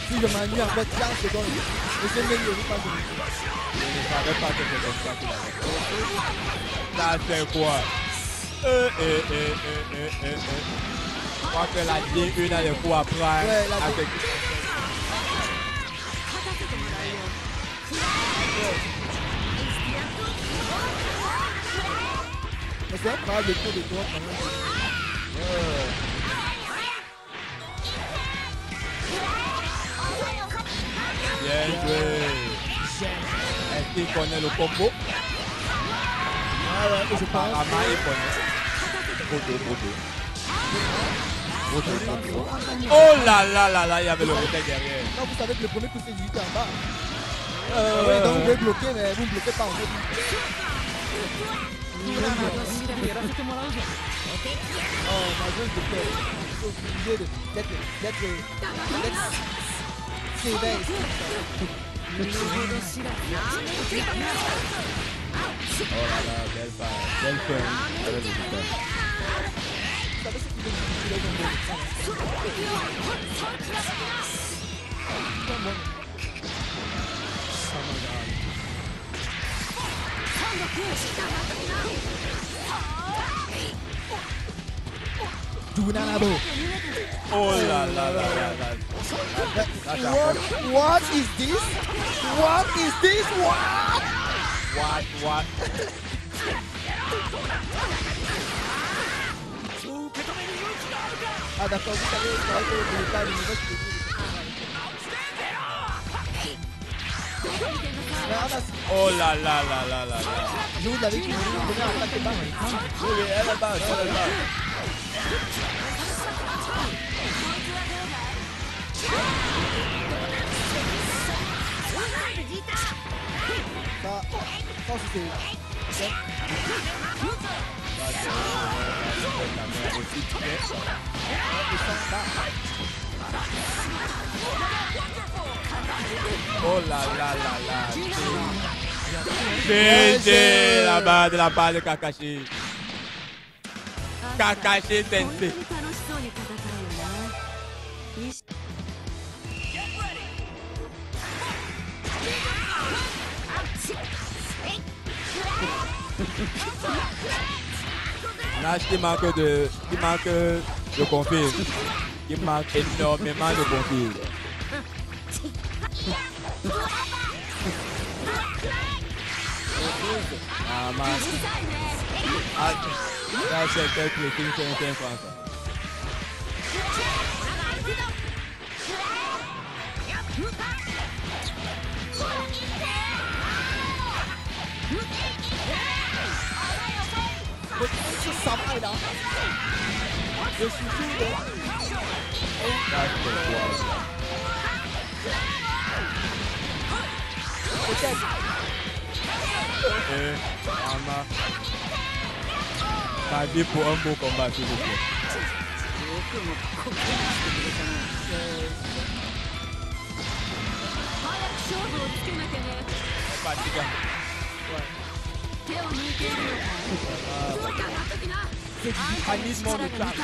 Si je m'ennuie encore 15 secondes, et c'est même il pas de Je ne savais pas que c'était comme ça qu'il avait. Ça c'est quoi? Euh, euh, euh, euh, euh, euh, euh. Je crois que la D1 a des coups à prendre. Ouais, la avec- Mais c'est un travail de tour de tour quand même. Bien joué. Est-ce qu'il connaît le combo? Ah ouais, et je pense. Apparemment, il connaît. Bodo, bodo. Oh là là là là, il y avait le côté derrière. Non, vous savez que le premier coup c'est juste en bas. Euh, Oui, donc vous pouvez bloquer, mais vous ne bloquez pas en fait. 私がやらせてもらうぜお手つやああまずいって言ってだってだってだって世代ですなるほどしらやめてやめて Oh là là, belle part, belle fin, belle résultat. What? What, what? Ah d'accord, vous savez, c'est vrai que le cas du niveau, c'est Mais on a- Oh là là là là là là. Je vous l'avais dit, je vous donnais un paquet bas. Oui, oui, elle est basse, elle est Oh là là là là. GG là-bas de la part de Kakashi. Kakashi Tensei. Nash qui manque de. qui manque de config. Qui manque énormément de config. Ah, mince. Ah, là, c'est quelques signes qui ont été français. Ce savant là. Je suis sûr de... Là, c'est quoi Peut-être. Et, Ama. Ma vie pour un beau combat, s'il vous plaît. Fatigant. I need more time.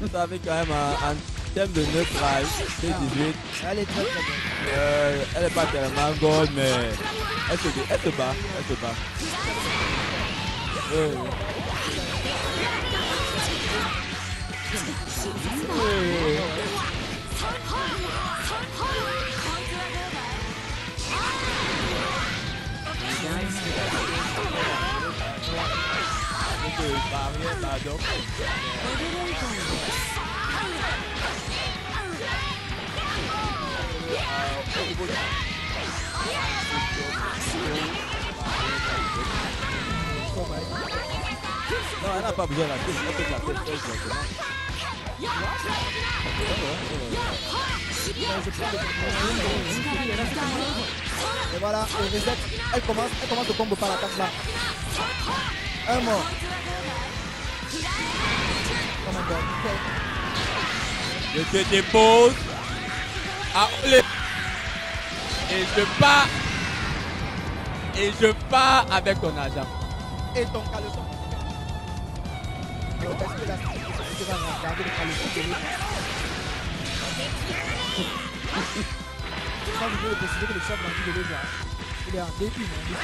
Vous savez quand même, en, en termes de neutrage, c'est 18. Elle est très très bonne. Euh, elle n'est pas tellement bonne, mais elle se, elle se bat. Elle se bat. Euh, euh, donc, euh, barrière, pardon. Non, elle n'a pas besoin de la tête. Elle peut la. Et voilà, et reset. Elle commence, elle commence le combo par là. Un mort. Oh my god. Je te dépose. à Et je pars. Et je pars avec ton argent. Et ton caleçon. De l'autre, il est en début, mais il.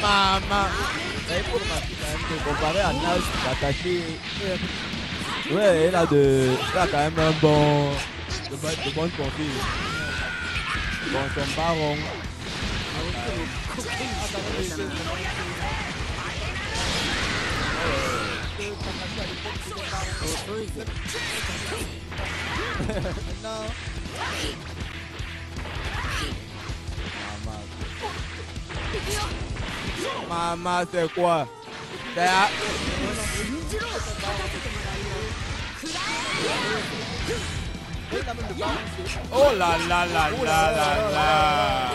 Maman. Mais pour ma fille, quand même, comparé à Nash, Kakashi, ouais, elle a, de, elle a quand même un bon, de, de bonnes confises. Bon, son baron. Maintenant, Maman, c'est quoi? Oh là là là là là là.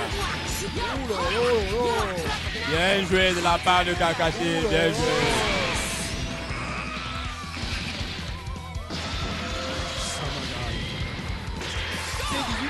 Bien joué de la part de Kakashi, bien joué.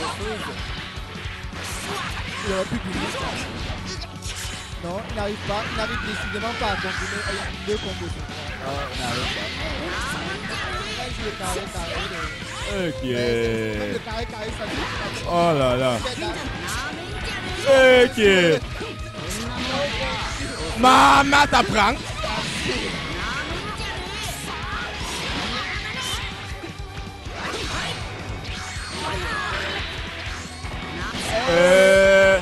maïs. Il aurait pu gagner ça. Non, il n'arrive pas. Il n'arrive décidément pas à combiner avec deux combos. Ah, on n'arrive pas. Là, il joue le carré, carré. le- Même Ok. le carré, carré, ça lui Oh là là. Ok. Maman t'apprend. Euh,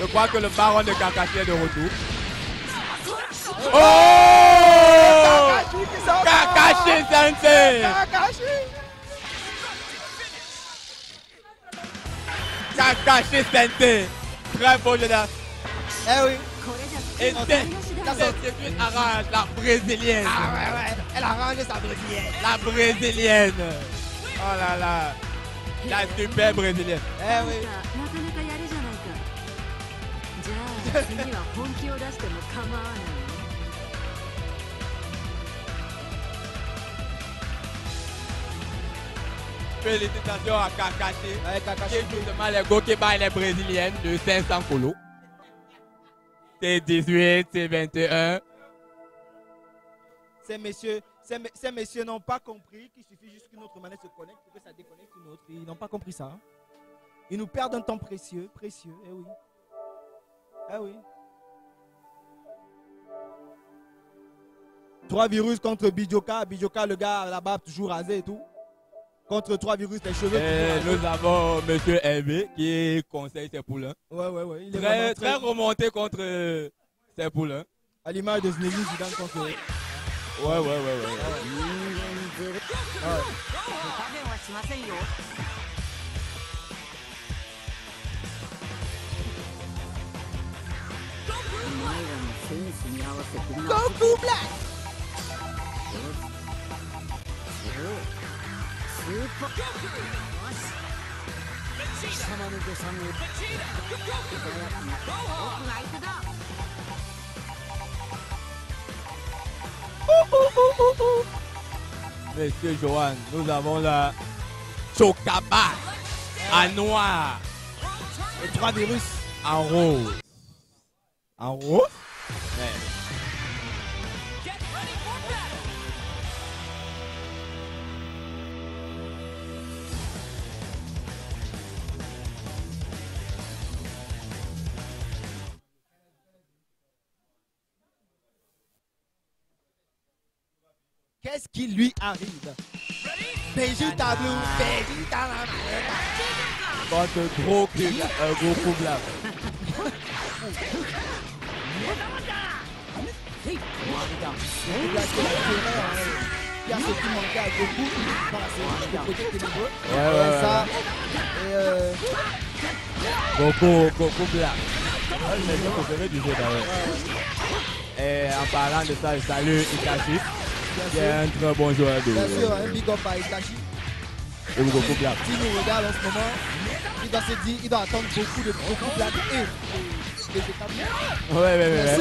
Je crois que le baron de Kakashi est de retour. Oh! Kakashi Sensei! Kakashi! Kakashi Sensei! Très beau jeu Eh oui. Et dès, dès arrange la brésilienne. Ah ouais, ouais, elle arrange sa brésilienne. La brésilienne. Oh là là. La super brésilienne. Eh oui. Félicitations à Kakashi. Ouais, Kakashi. Qui est justement les go qui bat les brésiliennes de 500 colos. C'est 18, c'est 21. Ces messieurs, ces, me- ces messieurs n'ont pas compris qu'il suffit juste qu'une autre manette se connecte pour que ça déconnecte une autre. Ils n'ont pas compris ça. hein. Ils nous perdent un temps précieux, précieux. Eh oui. Eh oui. Trois virus contre Bijoka. Bijoka, le gars là-bas, toujours rasé et tout contre trois virus des cheveux. Eh, nous avons Monsieur Hervé qui conseille ses poulains. Hein. Ouais, ouais, ouais. Très, très, remonté contre euh, ses poulains. Hein. À l'image de Znéli, Zidane contre. Ouais, ouais, ouais, ouais. ouais. ouais. Black! スーパーよし貴様の誤算を輝くな僕が相手だ Monsieur Johan, nous avons la Chocaba en noir Et trois virus. en rose. En haut Ouais. qui lui arrive Baby tableau, tableau. Gros cube, un gros coup blanc. Il y a ce qui manquait à beaucoup dans la série, le côté ténébreux. Ouais, ouais, ouais. Ça, et euh, Coco, Coco Black. Ouais, c'est mon préféré du jeu d'ailleurs. Et en parlant de ça, je salue Itachi, qui est un très bon joueur de, bien sûr, un big up à Itachi. de Coco Black. S'il nous regarde en ce moment, il doit se dire, il doit attendre beaucoup de beaucoup de blagues et des étapes. Ouais, ouais, ouais.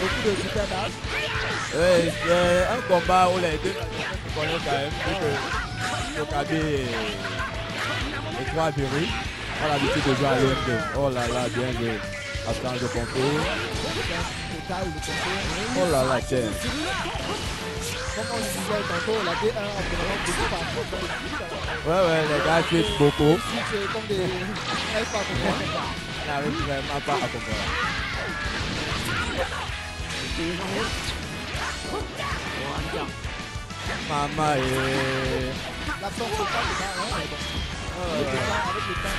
Beaucoup de super dash. Ouais, c'est un combat où les deux se connaissent quand même, que Okabe et, et trois Berry ont l'habitude de jouer à l'UM2. Oh là là, bien joué. Absence de concours. Oh là là, tiens. Comme on le disait tantôt, la D1 a vraiment beaucoup par rapport dans l'équipe. Ouais, ouais, les gars switchent beaucoup. C'est comme des. Pas à comprendre. N'arrivent vraiment pas à comprendre. Maman et... L'absence totale, c'est pas rien, mais bon. Avec le temps, avec le temps.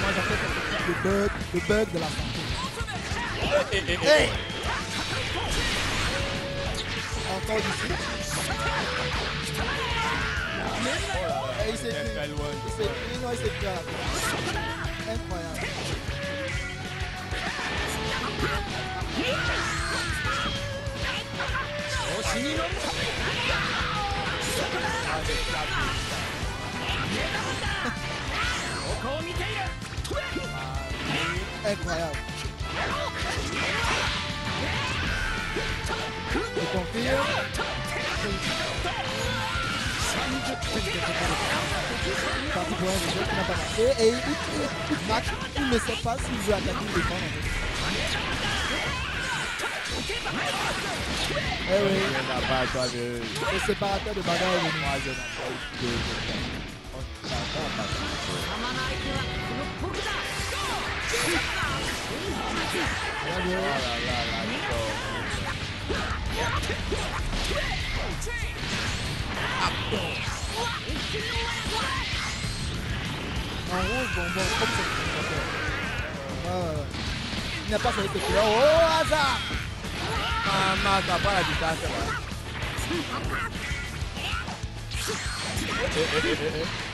Moi j'appelle ça le bug, le bug de la santé. Hey Encore. Et il s'est pris. Il s'est pris, non, il s'est pris à la tête. Incroyable. Incroyable. Je confirme. Parti pour un jeu qui n'a pas marqué. Et il, il, marque, il ne sait pas s'il veut attaquer ou défendre. Eh oui, le séparateur de bagarre est venu. Hehehehe.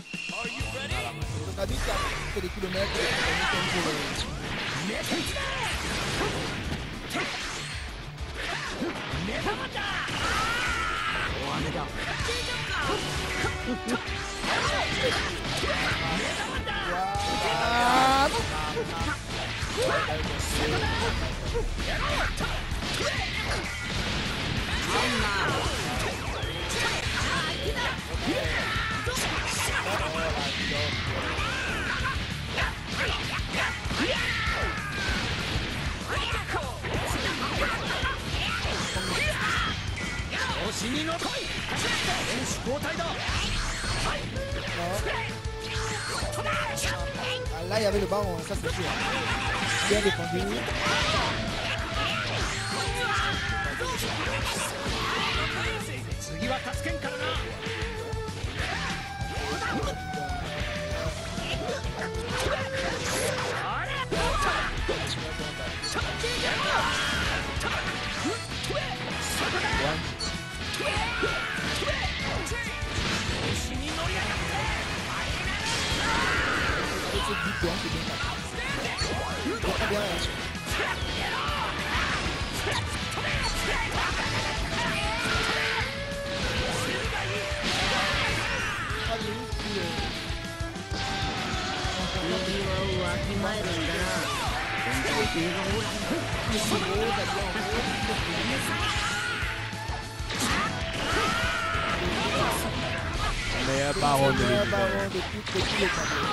Tocadita de kilómetros con un tempo de... Bien défendu. Baron de tous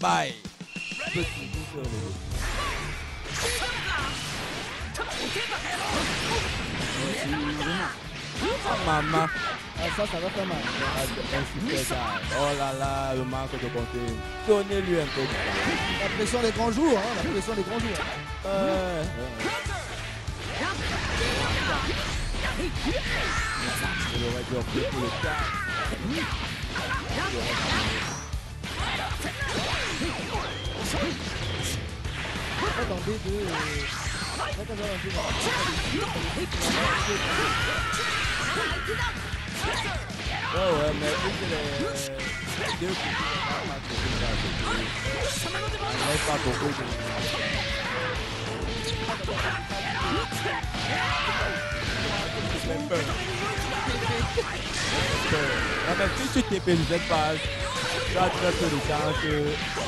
relever. Ah, maman. Ah, ça, ça va faire mal. Oh là là, le manque de bonté. Donnez-lui un peu. La pression des grands jours, hein, la pression des grands jours. Euh. Pas dans B2. Pas dans un jeu. Ouais, ouais, mais les deux pas beaucoup de gars, on laisse pas beaucoup de. J'ai peur. Non, mais si tu t'es payé cette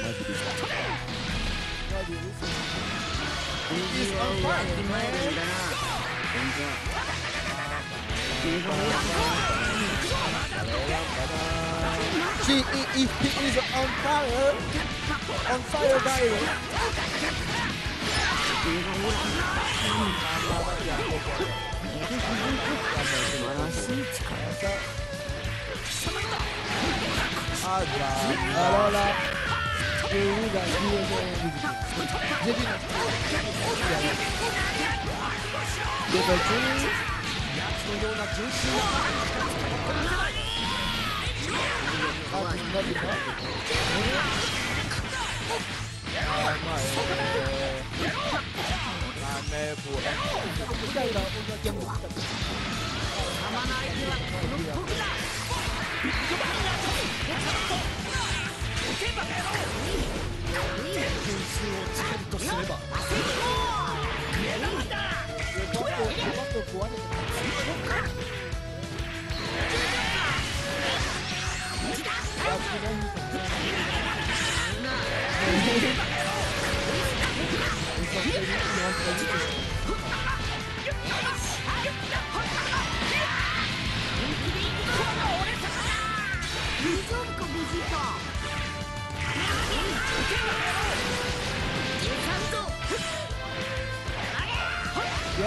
page, tu as très peu de chance, tu as beaucoup de chance de faire tomber. Si tu apparais directement sur le champ. She, he, he, he is on fire. On fire guy. Ah, bah, Alors là, je vous la J'ai dit Débattu. Ah, tu n'as dit pas. ma mère pour Pourquoi il a aucun game Je pense que, je pense que Juan est- Ah, c'est bon, Ils sont très vite, ils rentrent très Bien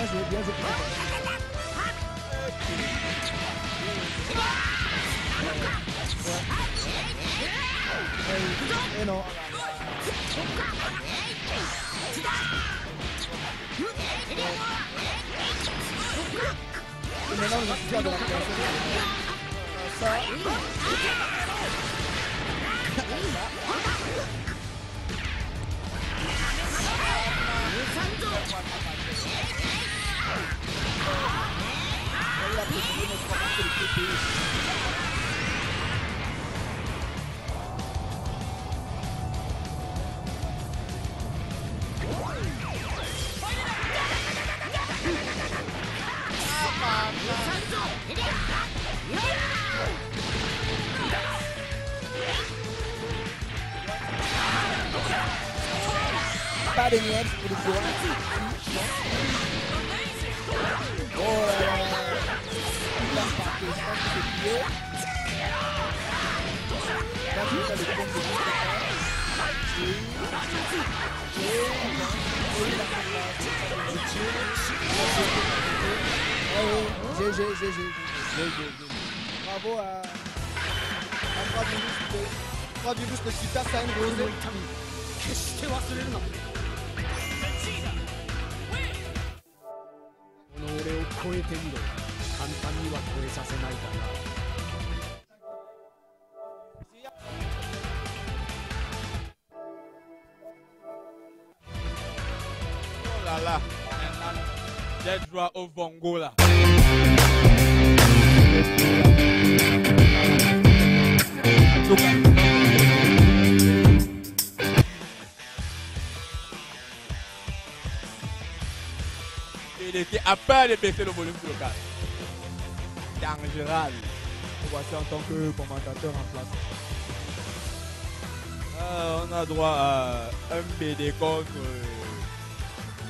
joué, bien joué. Ouais. Et non. Et maintenant, je suis fier de la création. Ça. Elle a préféré notre format que le TP. Joué au Vongo là. Il était à peine de baisser le volume casque. En général. Voici en tant que commentateur en place. Euh, on a droit à un BD contre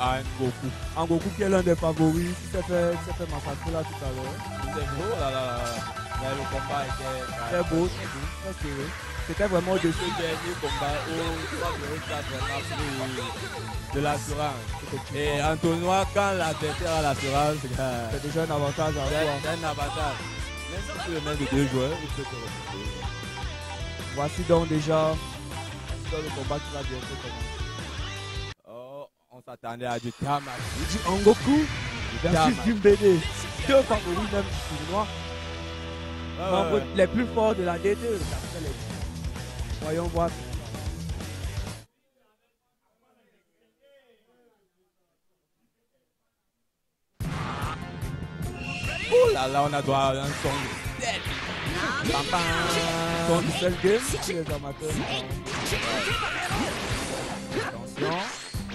euh, An Goku. En Goku qui est l'un des favoris, qui s'est fait, qui fait massacrer là tout à l'heure. C'est beau là là là. Mais le combat était Très beau, très serré. C'était vraiment de au-dessus. ce dernier combat où trois Virus a vraiment de l'assurance. Et en tournoi, quand l'adversaire a l'assurance, c'est que- C'est déjà un avantage à avoir. c'est un avantage. Même si tu le mets de deux joueurs, il peut te retrouver. Voici donc déjà le combat qui va bientôt commencer. On s'attendait à du Tamaki. Du Angoku Du versus du BD. Deux favoris même tournoi. Ouais, ouais, les plus forts de la D2. d'après les- Voyons voir. Oh là là, on a droit à un son de. Son du seul game, les amateurs. Attention.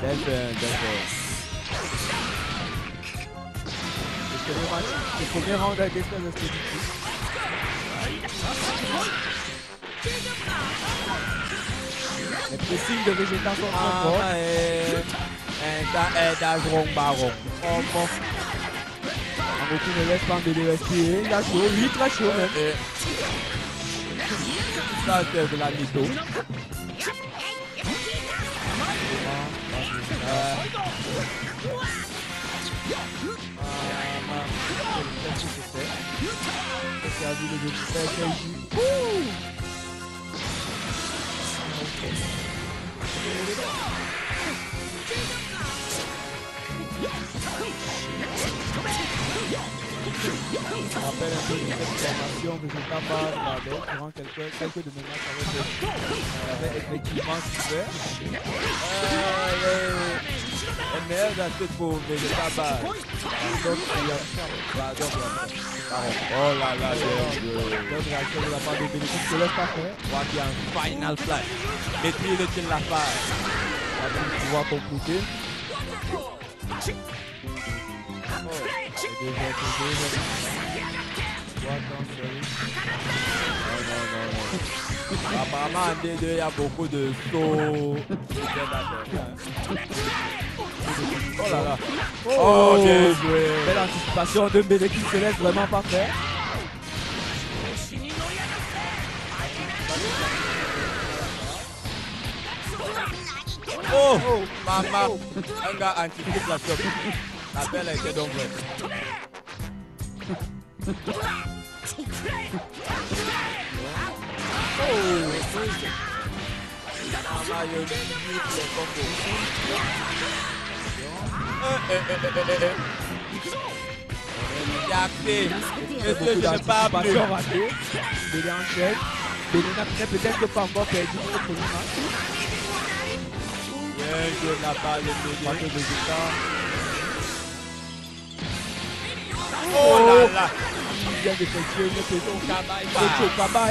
Belle fin, belle fin. Le premier match, le premier round a été très expéditif. Les pressings de très Ah, eh, eh, d'Agron Baron. Oh, bon. Goku ne laisse pas. Il a chaud, chaud même. Et ça, c'est de la mytho. Vu le Je rappelle un peu quelques, quelques de mes matchs avec avait effectivement souffert. Euh. Donc, il y a Pardon, pardon. Oh là là, je, je, une réaction de la part de. Je laisse pas faire. je final flash. Maîtrise de la va pouvoir compléter. déjà, c'est déjà. Trois temps, série. Non, non, non, non. Apparemment, en D2, il y a beaucoup de sauts. Oh là là. Oh, bien joué. Belle anticipation de Mbele qui se laisse vraiment pas faire. Oh, maman. Un gars anticipe la choc. La belle a été donc vraie. De ne parle plus d'anticipation ratée. Mbele enchaîne. Mbele n'a peut-être pas encore perdu le premier match. Bien joué de la part de Pas Mbele. de résultat. Oh là là. Il vient. Bah.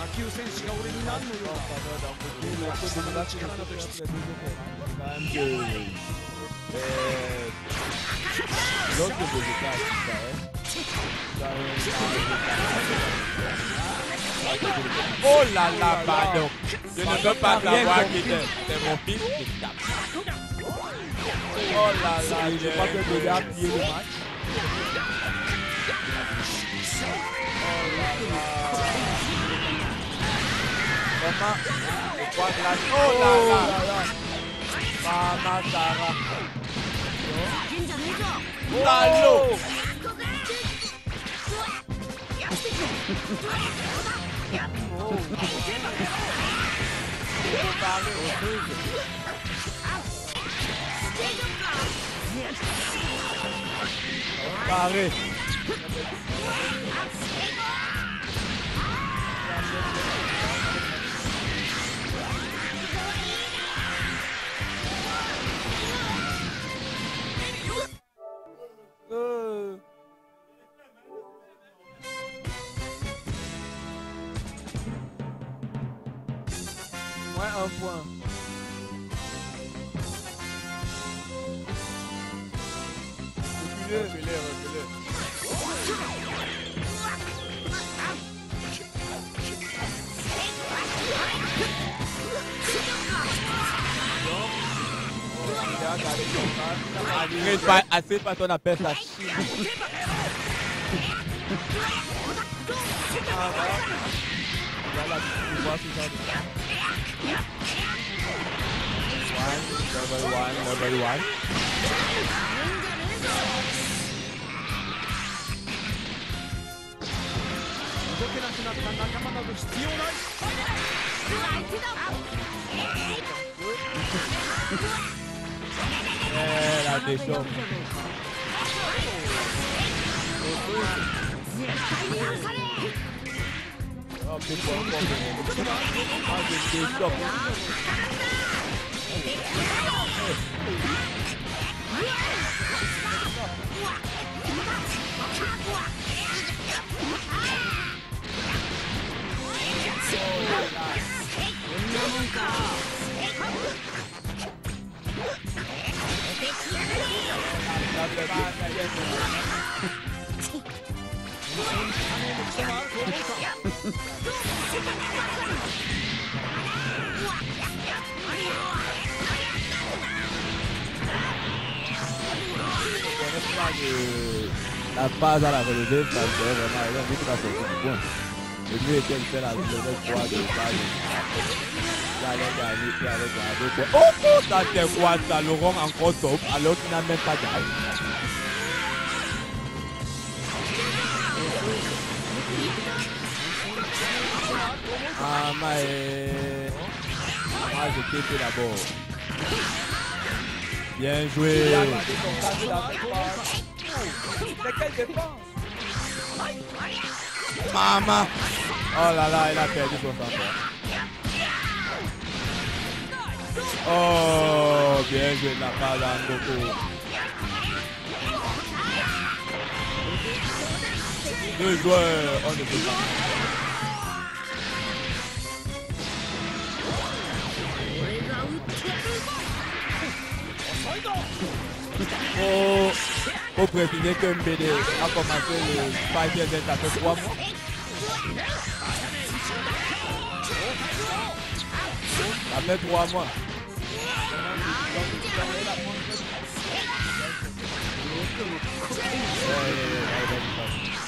魔球戦士が俺に何の用だ L'autre résultat, c'est ça, hein. Oh là là, pardon. Je ne peux pas savoir qui c'est. C'est mon fils qui tape. Oh là là, Je crois que Mbele a plié le match. Vraiment, je crois que là. Oh là là. Maman Sarah. Salaud. Carré. Euh, un point. Pas assez par ton appel ça. Level. Era de show. Oh, people are coming. How did they stop? Oh, こんなもんか。La base à la relever, ça serait vraiment rien vu qu'il a sorti du. Le mieux était de faire la relevé 3 de base. Oh, ça c'est quoi ça, Laurent encore top, alors qu'il n'a même pas gagné. Ah, mais... Ah, je t'ai fait d'abord. Bien joué. Mais quelle défense Maman. Oh là là, il a perdu son sang. Oh, bien joué de la part d'Angoko. Deux joueurs, on ne peut pas. Faut, faut préciser que MBD a commencé le Z ça fait 3 mois. Ça fait 3 mois. Ouais, ouais, ouais, ouais, ouais.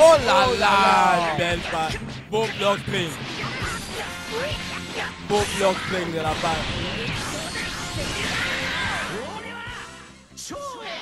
Oh là là, belle passe. Beau block string. Beau block string de la part. 超エ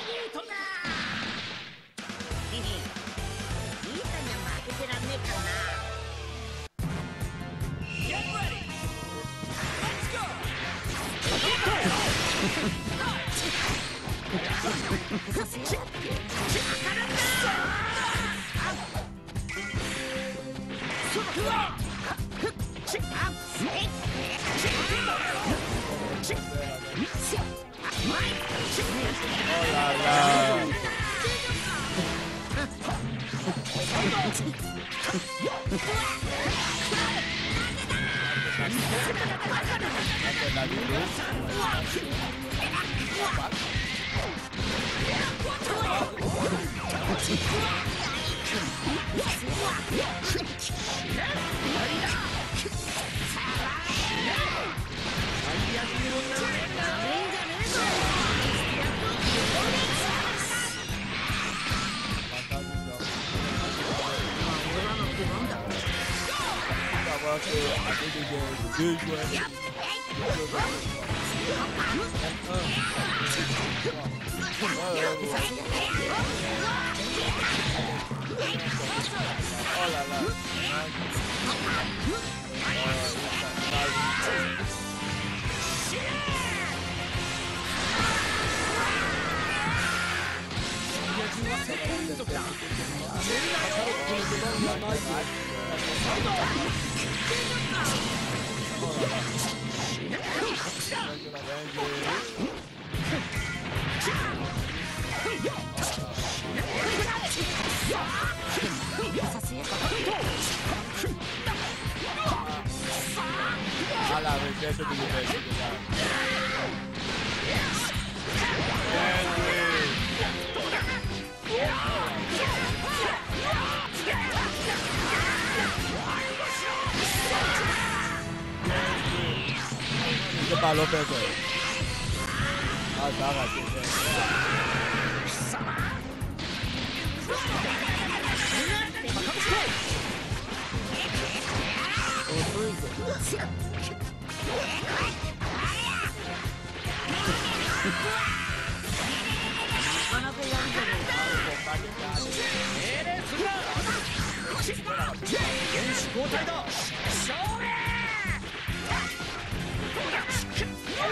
Savoir que avec des joueurs- deux joueurs. Ouais, ouais, ouais. Oh là là. À la recherche de nouvelles choses. C'est pas Lopez.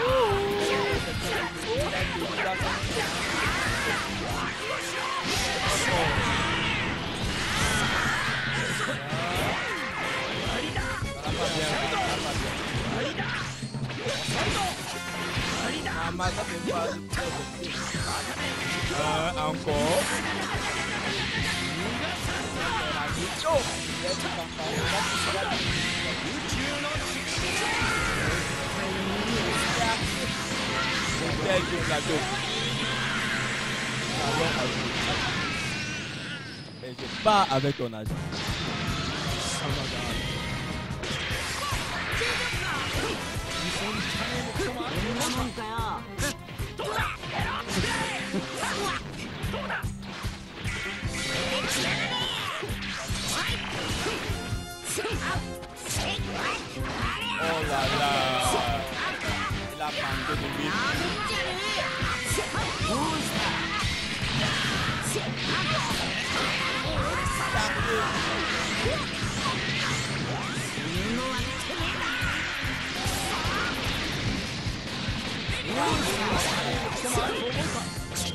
Ah, ça va, c'est Ah, mais ça fait pas. Euh, encore. Tel. Et je pars avec ton agent. Oh. Il a manqué de lui. Cette histoire d'Angoku. Angoku est là avec son honneur après quelques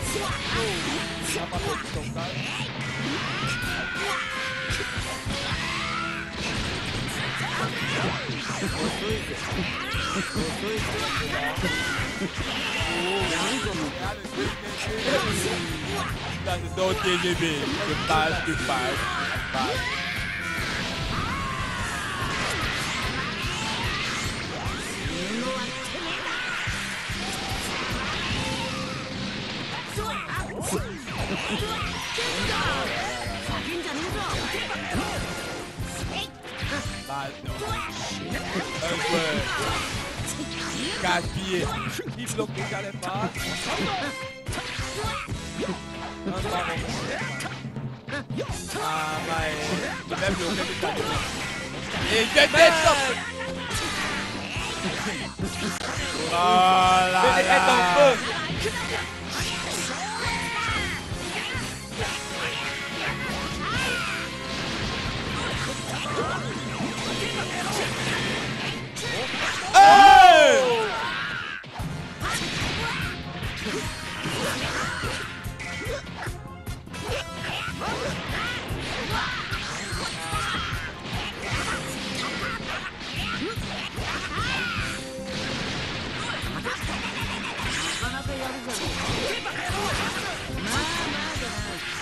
Dans le dos TGB. Je passe, je passe, je Mal. Un. Gaspillé. Qui bloque déjà les pas. Un ballon. Ah. Même le. Et je là. est en feu. Hey!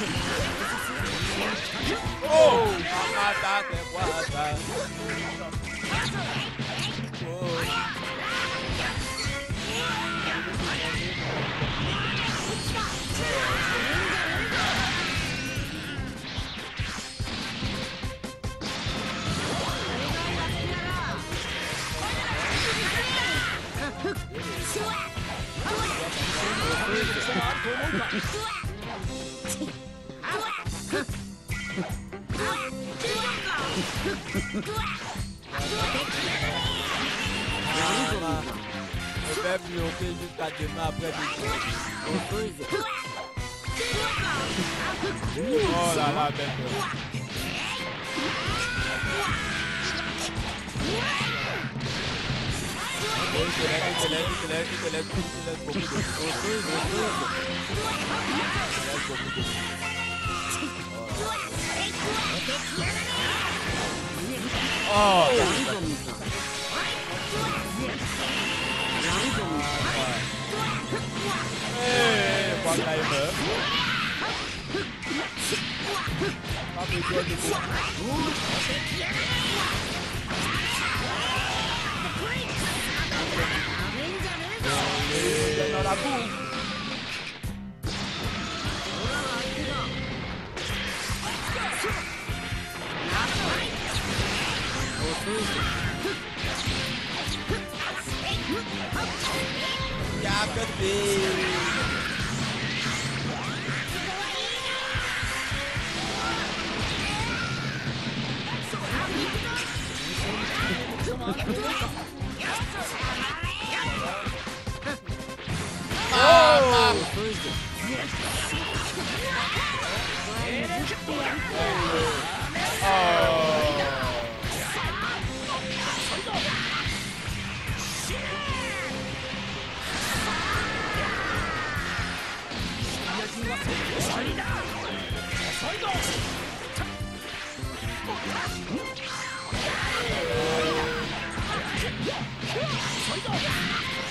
Oh! Oh là là. Oh, il te laisse, il te Yeah. Oh,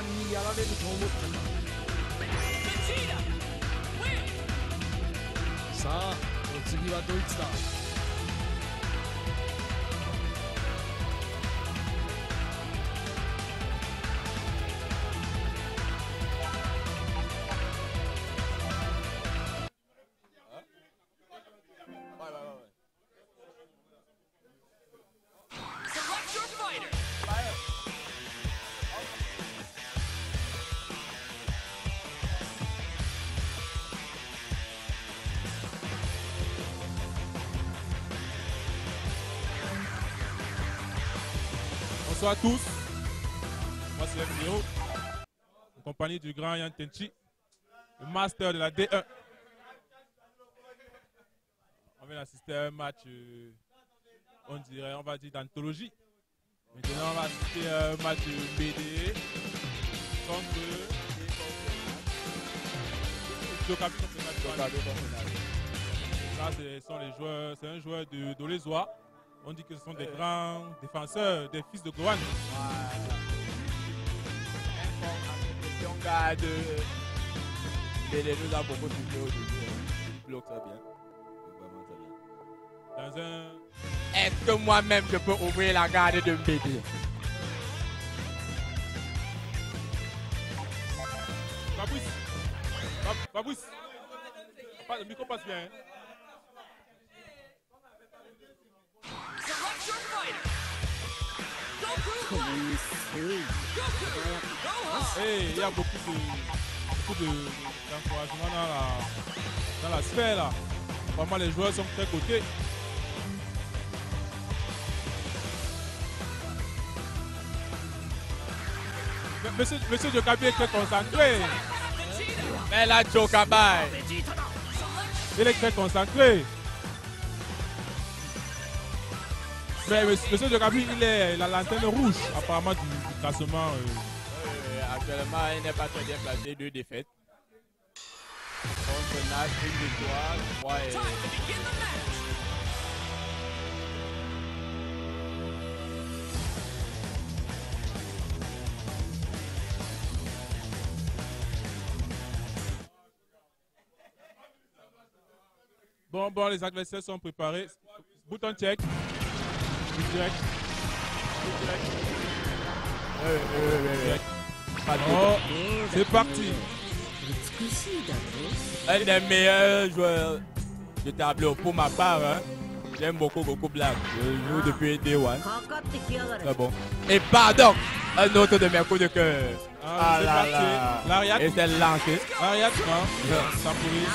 さんにやられると思ったかさあお次はドイツだ「Bonsoir à tous. Moi c'est FDO, en compagnie du grand Yann Tenchi, le master de la D1. On vient d'assister à un match, euh, on dirait, on va dire d'anthologie. Maintenant, on va assister à un match de BD contre National. Ça, ce sont les joueurs, c'est un joueur de d'Olezoa. On dit que ce sont des grands défenseurs, des fils de Gohan. On garde. Les les nous a beaucoup soufflé au début. hein. Il bloque ça bien. Vraiment ça bien. Dans un. Est-ce que moi-même je peux ouvrir la garde de Mbédé Fabrice Fab- Fabrice Le micro passe bien. hein? Et il y a beaucoup de beaucoup de d'encouragement dans la dans la sphère là. Vraiment les joueurs sont très cotés. Monsieur, monsieur Jokabi est très concentré. Mais là, Jokabai. Il est très concentré. Mais monsieur Jokabi, il est la lanterne rouge apparemment du, du classement. euh. Euh, actuellement, il n'est pas très bien placé. Deux défaites. Contre Nash, une victoire. je crois, et- Bon, bon, les adversaires sont préparés. Bouton check. Direct. Direct. Oh, c'est parti. Un des meilleurs joueurs de tableau pour ma part. Hein. J'aime beaucoup, beaucoup Black. Je joue depuis Day One. Bon. Et pardon, un autre de mes coups de cœur. Ah, c'est parti. L'Ariat. Et c'est lancé. L'Ariat, non Ça pourrit.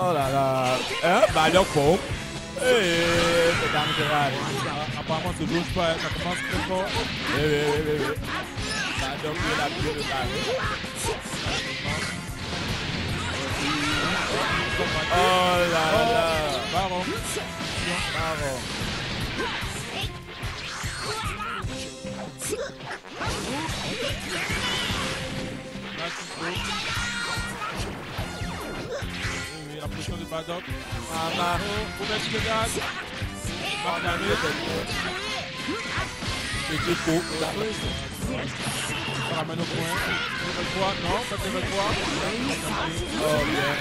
Oh là là. Hein? Ballon faux. Eh, c'est dangereux. Apparemment, ça ne bouge pas. hein. Ça commence très fort. Oui, oui, oui. oui. Ballon qui est la plus de. Oh là là. Baron. Oui, Badok. Maman. Ouverture de gaz. Marc. Ça ramène au point. Level 3. Non, 3. Oh bien.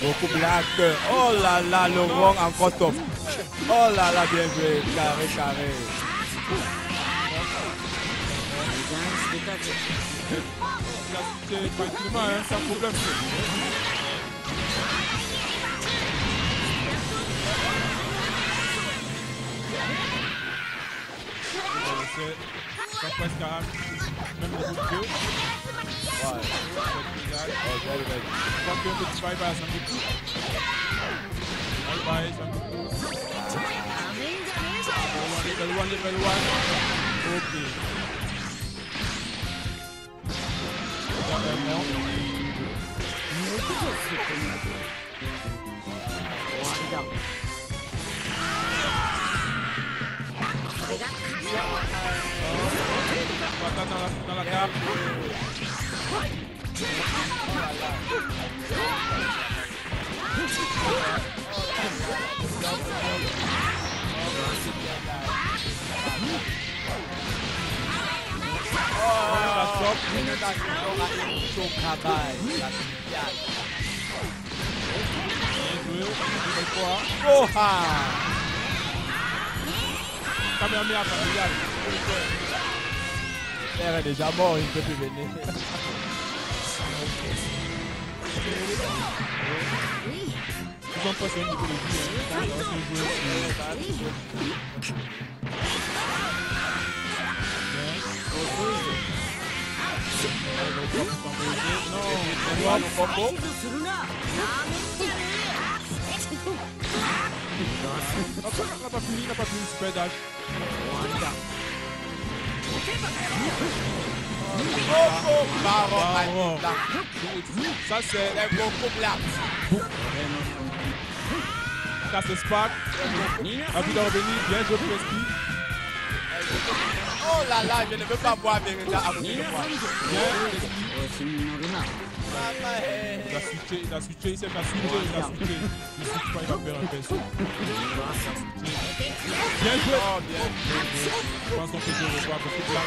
Beaucoup black. Oh là là, le wrong encore top. Oh là là, bien joué. Carré, carré. Hein, sans problème. C'est c'est presque à même niveau de jeu. Ouais. Oh, very, very. Je crois qu'un petit bye bye à Sangoku. Bye bye Sangoku. Level 1, level 1, level 1. Ok. Dernièrement. Attends, dans Yeah. Oh Kamehameha familial. Est déjà mort, il ne peut plus venir. Ils ont passé un niveau de vie. hein. Ça c'est les Goku Black. ça c'est Spark. Envie de revenir, bien joué Presky. Oh là là, je ne veux pas voir Véranda à côté de moi. Il a switché, il a switché, il a switché, il a switché. Il switch pas, il va perdre un pinceau. Bien joué. Oh, bien. Je pense qu'on peut jouer beaucoup de.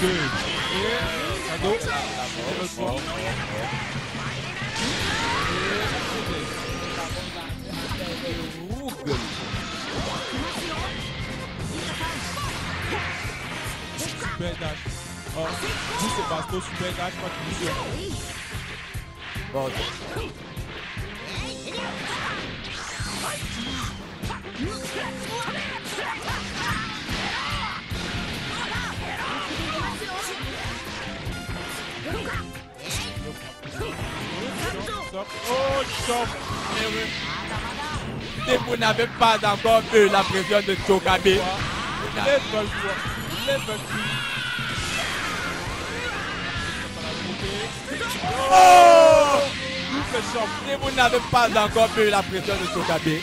Deux. Fois. Super dash. Oh, vous c'est Basto, super dash, pas de mission. Bon, Stop. Oh, chop. Si vous n'avez pas encore vu la pression de Level 3. Level 3. oh! Si vous n'avez pas encore vu la pression de Chokabe, il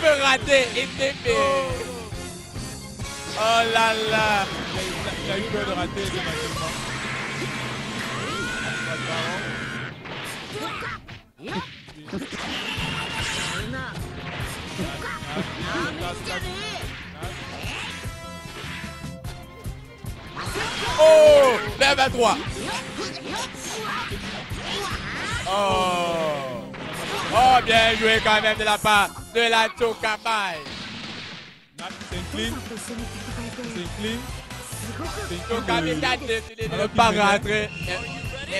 peut rater, il peut faire. Oh là là! Il a, eu- peur de rater ce Oh! Level 3! Oh! Oh, bien joué quand même de la part de la Chokabai. S'incline, s'incline. Chokabe qui a décidé de ne pas rentrer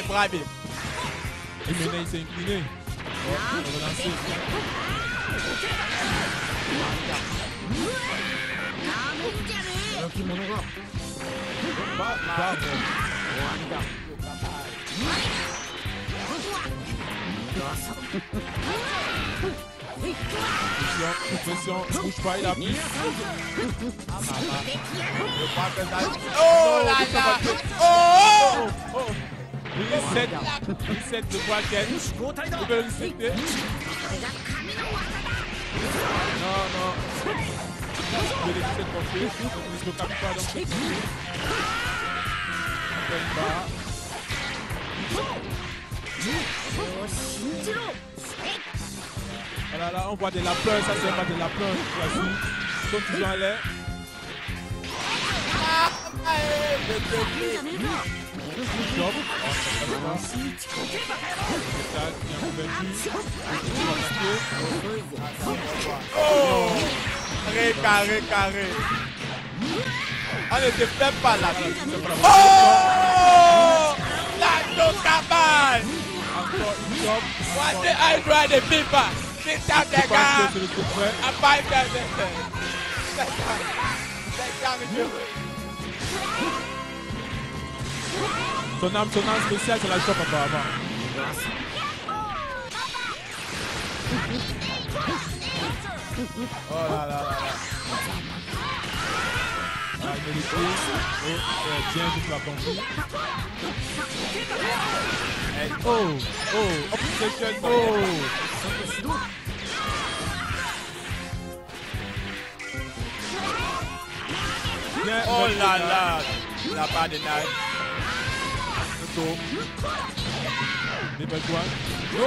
bras vides. Et maintenant il s'est incliné. Oh, pression, bouge pas, il a pris. Oh là là! Oh! Oh, oh. Reset, reset de Waken. Vous pouvez resetter. Non, non. Je vais il ne là, on voit de la. Ça, c'est pas de la sont toujours Oh! Carré, carré, carré. On n'était même pas là. Oh! La! Encore une job. What the I try the FIFA? Sit down the près. I fight that thing. Sit down. Sit down and do it. Son arme, son arme spéciale, c'est la chope apparemment. Oh là là là là. Ah, oh, euh, tiens, je la compris. Hey, oh, oh, oh, protection, oh. Bien, oh là là, la barre de knife. Le tour. Level one. Go.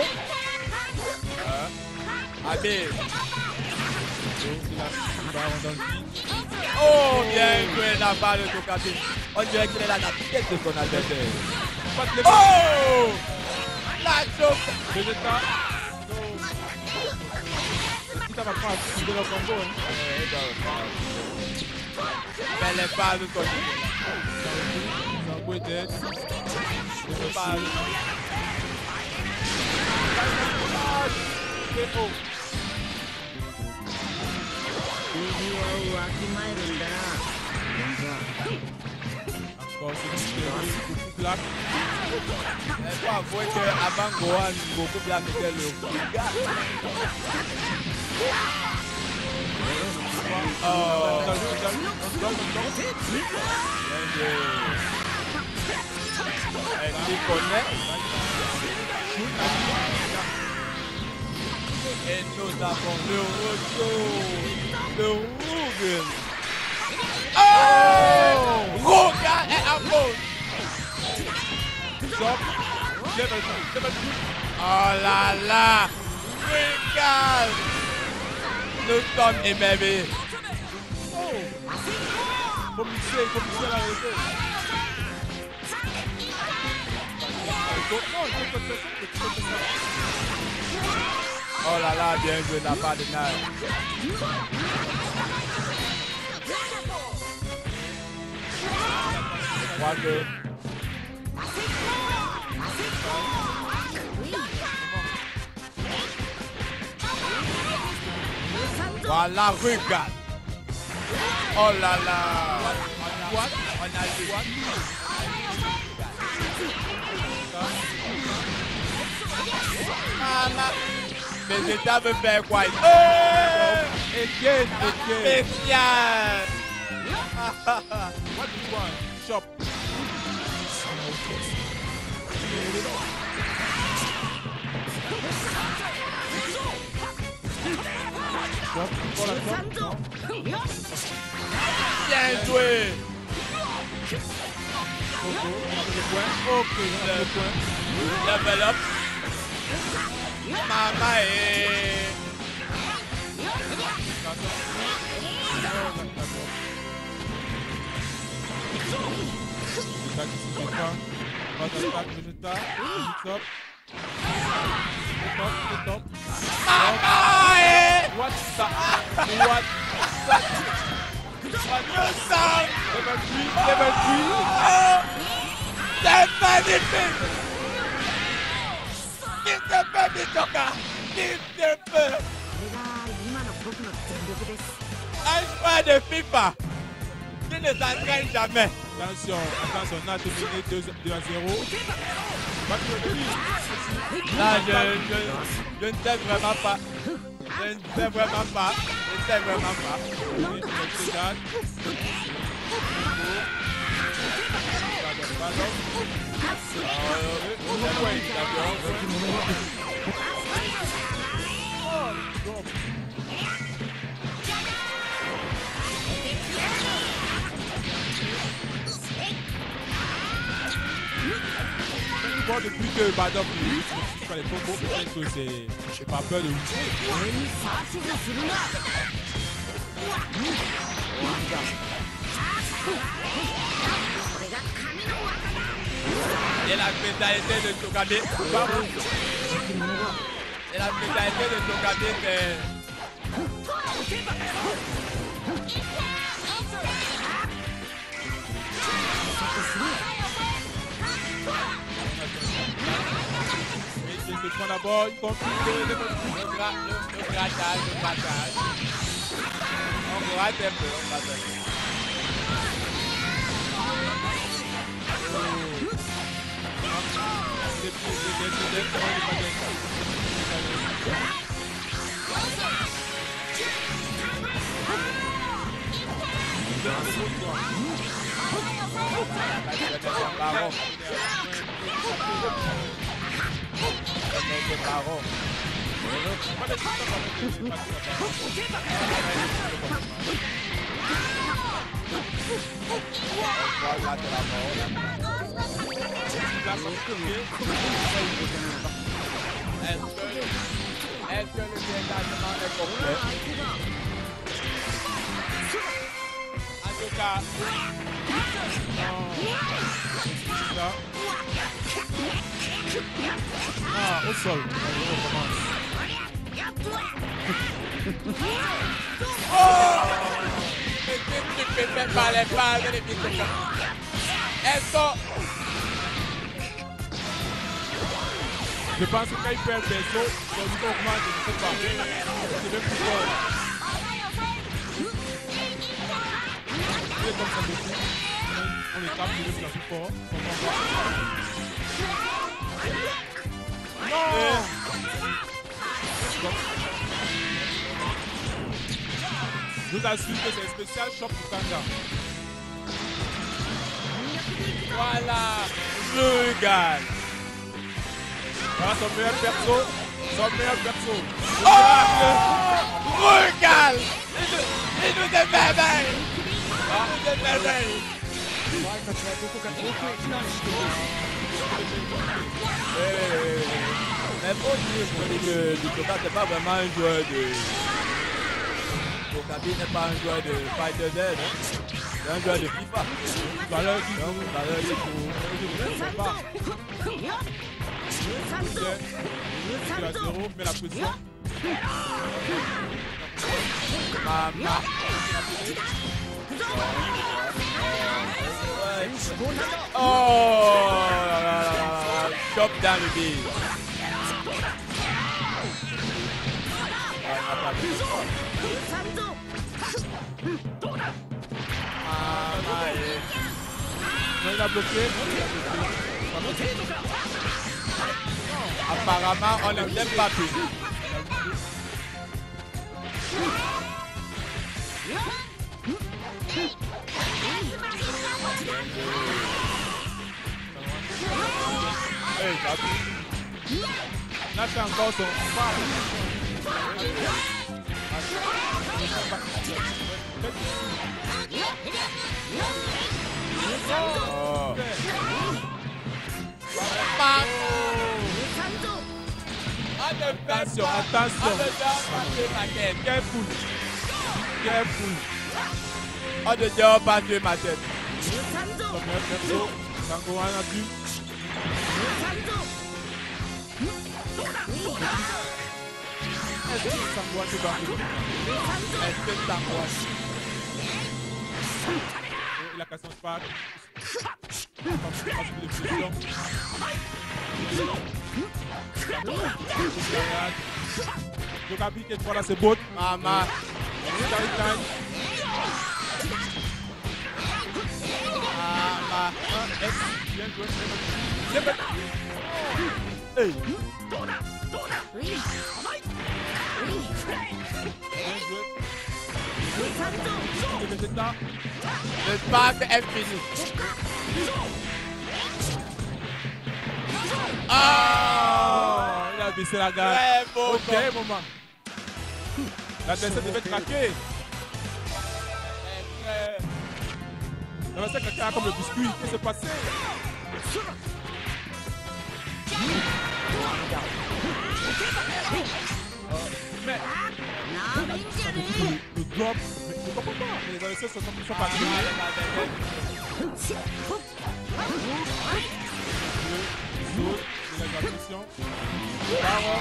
Abé. Go, il a il va dans le vide. Oh, bien joué la part de Tokabi. On dirait qu'il la tête de son adversaire. Oh La de combo. De. Level pas. two. KO. encore c'est beaucoup black. Il faut avouer qu'avant Gohan, Goku Black était le gars. Oh, Dans le- dans le- dans le- bien joué. Et qui connaît Et nous avons le retour de Rugen. Oh Rugen. Oh là là Rugen Nous sommes émerveillés. Faut faut la. Oh là là, bien joué de la part de Nai. Je crois que Voilà, regarde. Oh là là. On a, on a dit Maman. Mais Zeta veut faire quoi? Eh, Again, again. Spécial. What do you want? Shop. Bien joué. Fait le point. Ok, Level up. Maman est... Vegeta qui se défend. Pas d'attaque, Vegeta. Vegeta. Top, c'est top. Maman est... What the... What Nous sommes... Level 3, level 3. Oh, C'est magnifique. Qui Alpha de tu ne t'entraînes jamais. Attention, attention, on a terminé 2 à 0. Là, je, ne t'aime vraiment pas. Je ne t'aime vraiment pas. Je ne t'aime vraiment pas. Je ne t'aime vraiment pas depuis que Badop fait les combos, peut-être que c'est j'ai pas peur de lui. Et la mentalité de Togabé, Et la mentalité de Togabé, mais... Et prend d'abord une bonne le, grattage, le grattage. On un peu, on un peu. Baron. Baron. là, c'est la mort. Est-ce que, est-ce que le dégagement est complet? En tout cas, Ça. Ah, au sol. Allez, on recommence. tu de que, Je pense que quand il perd des sauts, son niveau augmente, je ne sais pas. C'est même plus fort. Il est comme ça depuis. On les tape, il est plus fort. On. Non Je vous assure que c'est un spécial choc pour Kanga. Voilà, je. Voilà ah, son meilleur perso. Son meilleur perso. Oh ah, Regal Il nous Il nous ah, eh, eh, eh, Mais bon je me dis que n'est pas vraiment un joueur de... Kokabi n'est pas un joueur de Fighter un joueur de FIFA. Je sais pas. Maman. Oh là là là là. Chop le bide. Ouais, on a pas vu. Maman. Non, il a. Apparemment, on n'aime même pas plus. Là. Oh. Attention, attention. Careful. Careful. On ne dort pas tuer ma tête. Tango a vu. Est-ce que Tango bat Est-ce que Il a son spark. Pas pas subi de pression. Jogabi qui est voilà c'est beau. Un X. Bien joué. Bien. Hey. Bien joué. Le spark est. Ah Oh, il a baissé la garde. Très beau. Ok, maman. L'adversaire devait craquer. L'adversaire craquait comme le biscuit. Qu'est-ce qui s'est passé le drop, mais je comprends pas. Mais les sont, pas de la graduation. Power.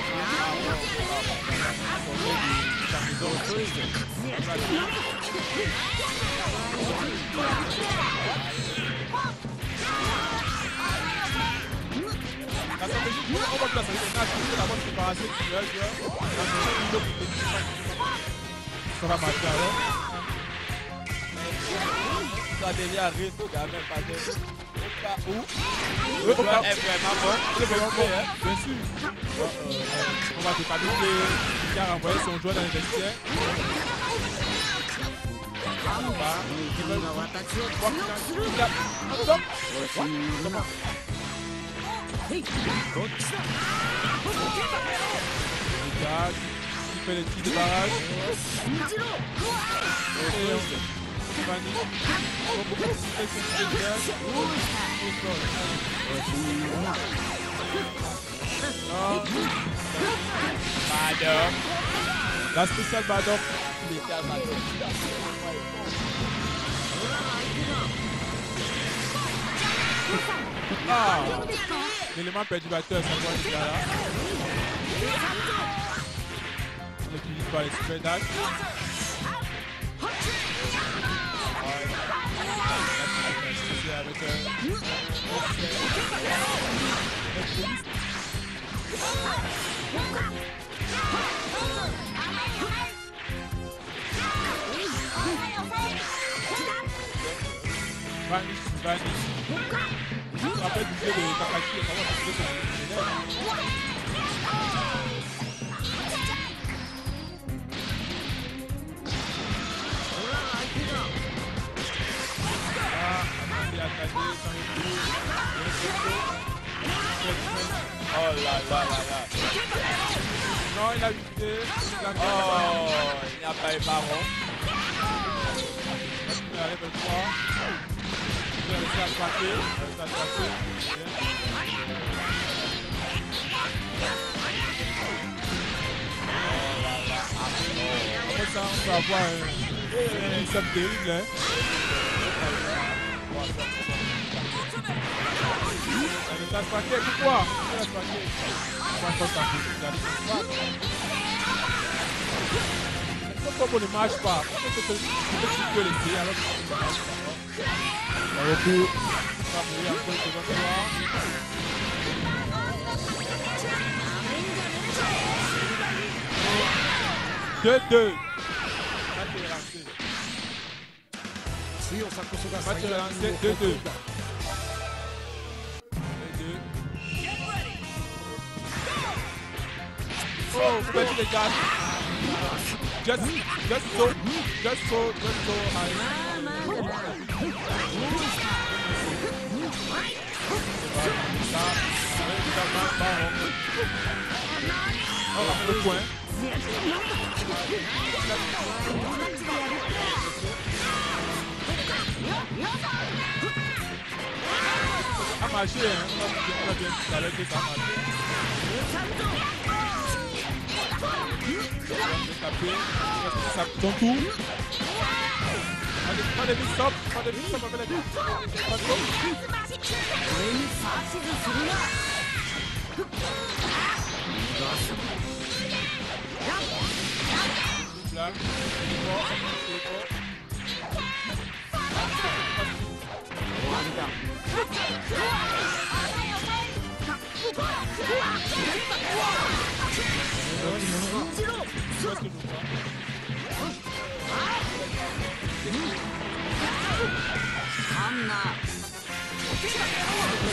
La stratégie, on que la bonne préparation. Ça va marcher alors. Ça devient risque quand même parce que au cas où. Le est vraiment bon, bon, hein. bien sûr. On va qui a renvoyé son joueur dans Regarde, il fait les tirs de barrage. Et on- Non. La spéciale Badok. Ah L'élément perturbateur, ça doit être là. On n'utilise pas les super dash. C'est avec euh, Vanish, Vanish. Je me rappelle du jeu de Takashi, et comment ça se Oh là là là là. Non, il a a Oh, il n'y a pas eu baron. Il arrive le 3. Il a attaquer. Il a. Après on peut avoir un, un sub Las paquet, pourquoi Las paquet. Las paquet, on ne marche pas, tu peux alors que On après le だ Deux, deux. Oh. Just, just so, just so, just so high. Oh. Ça a marché, hein. On a bien, on a bien tout à l'heure que ça a marché. On va taper. Ça, ton tour. Pas de, de mix-up, pas de mix-up avec les Pas de top. Là, il est fort.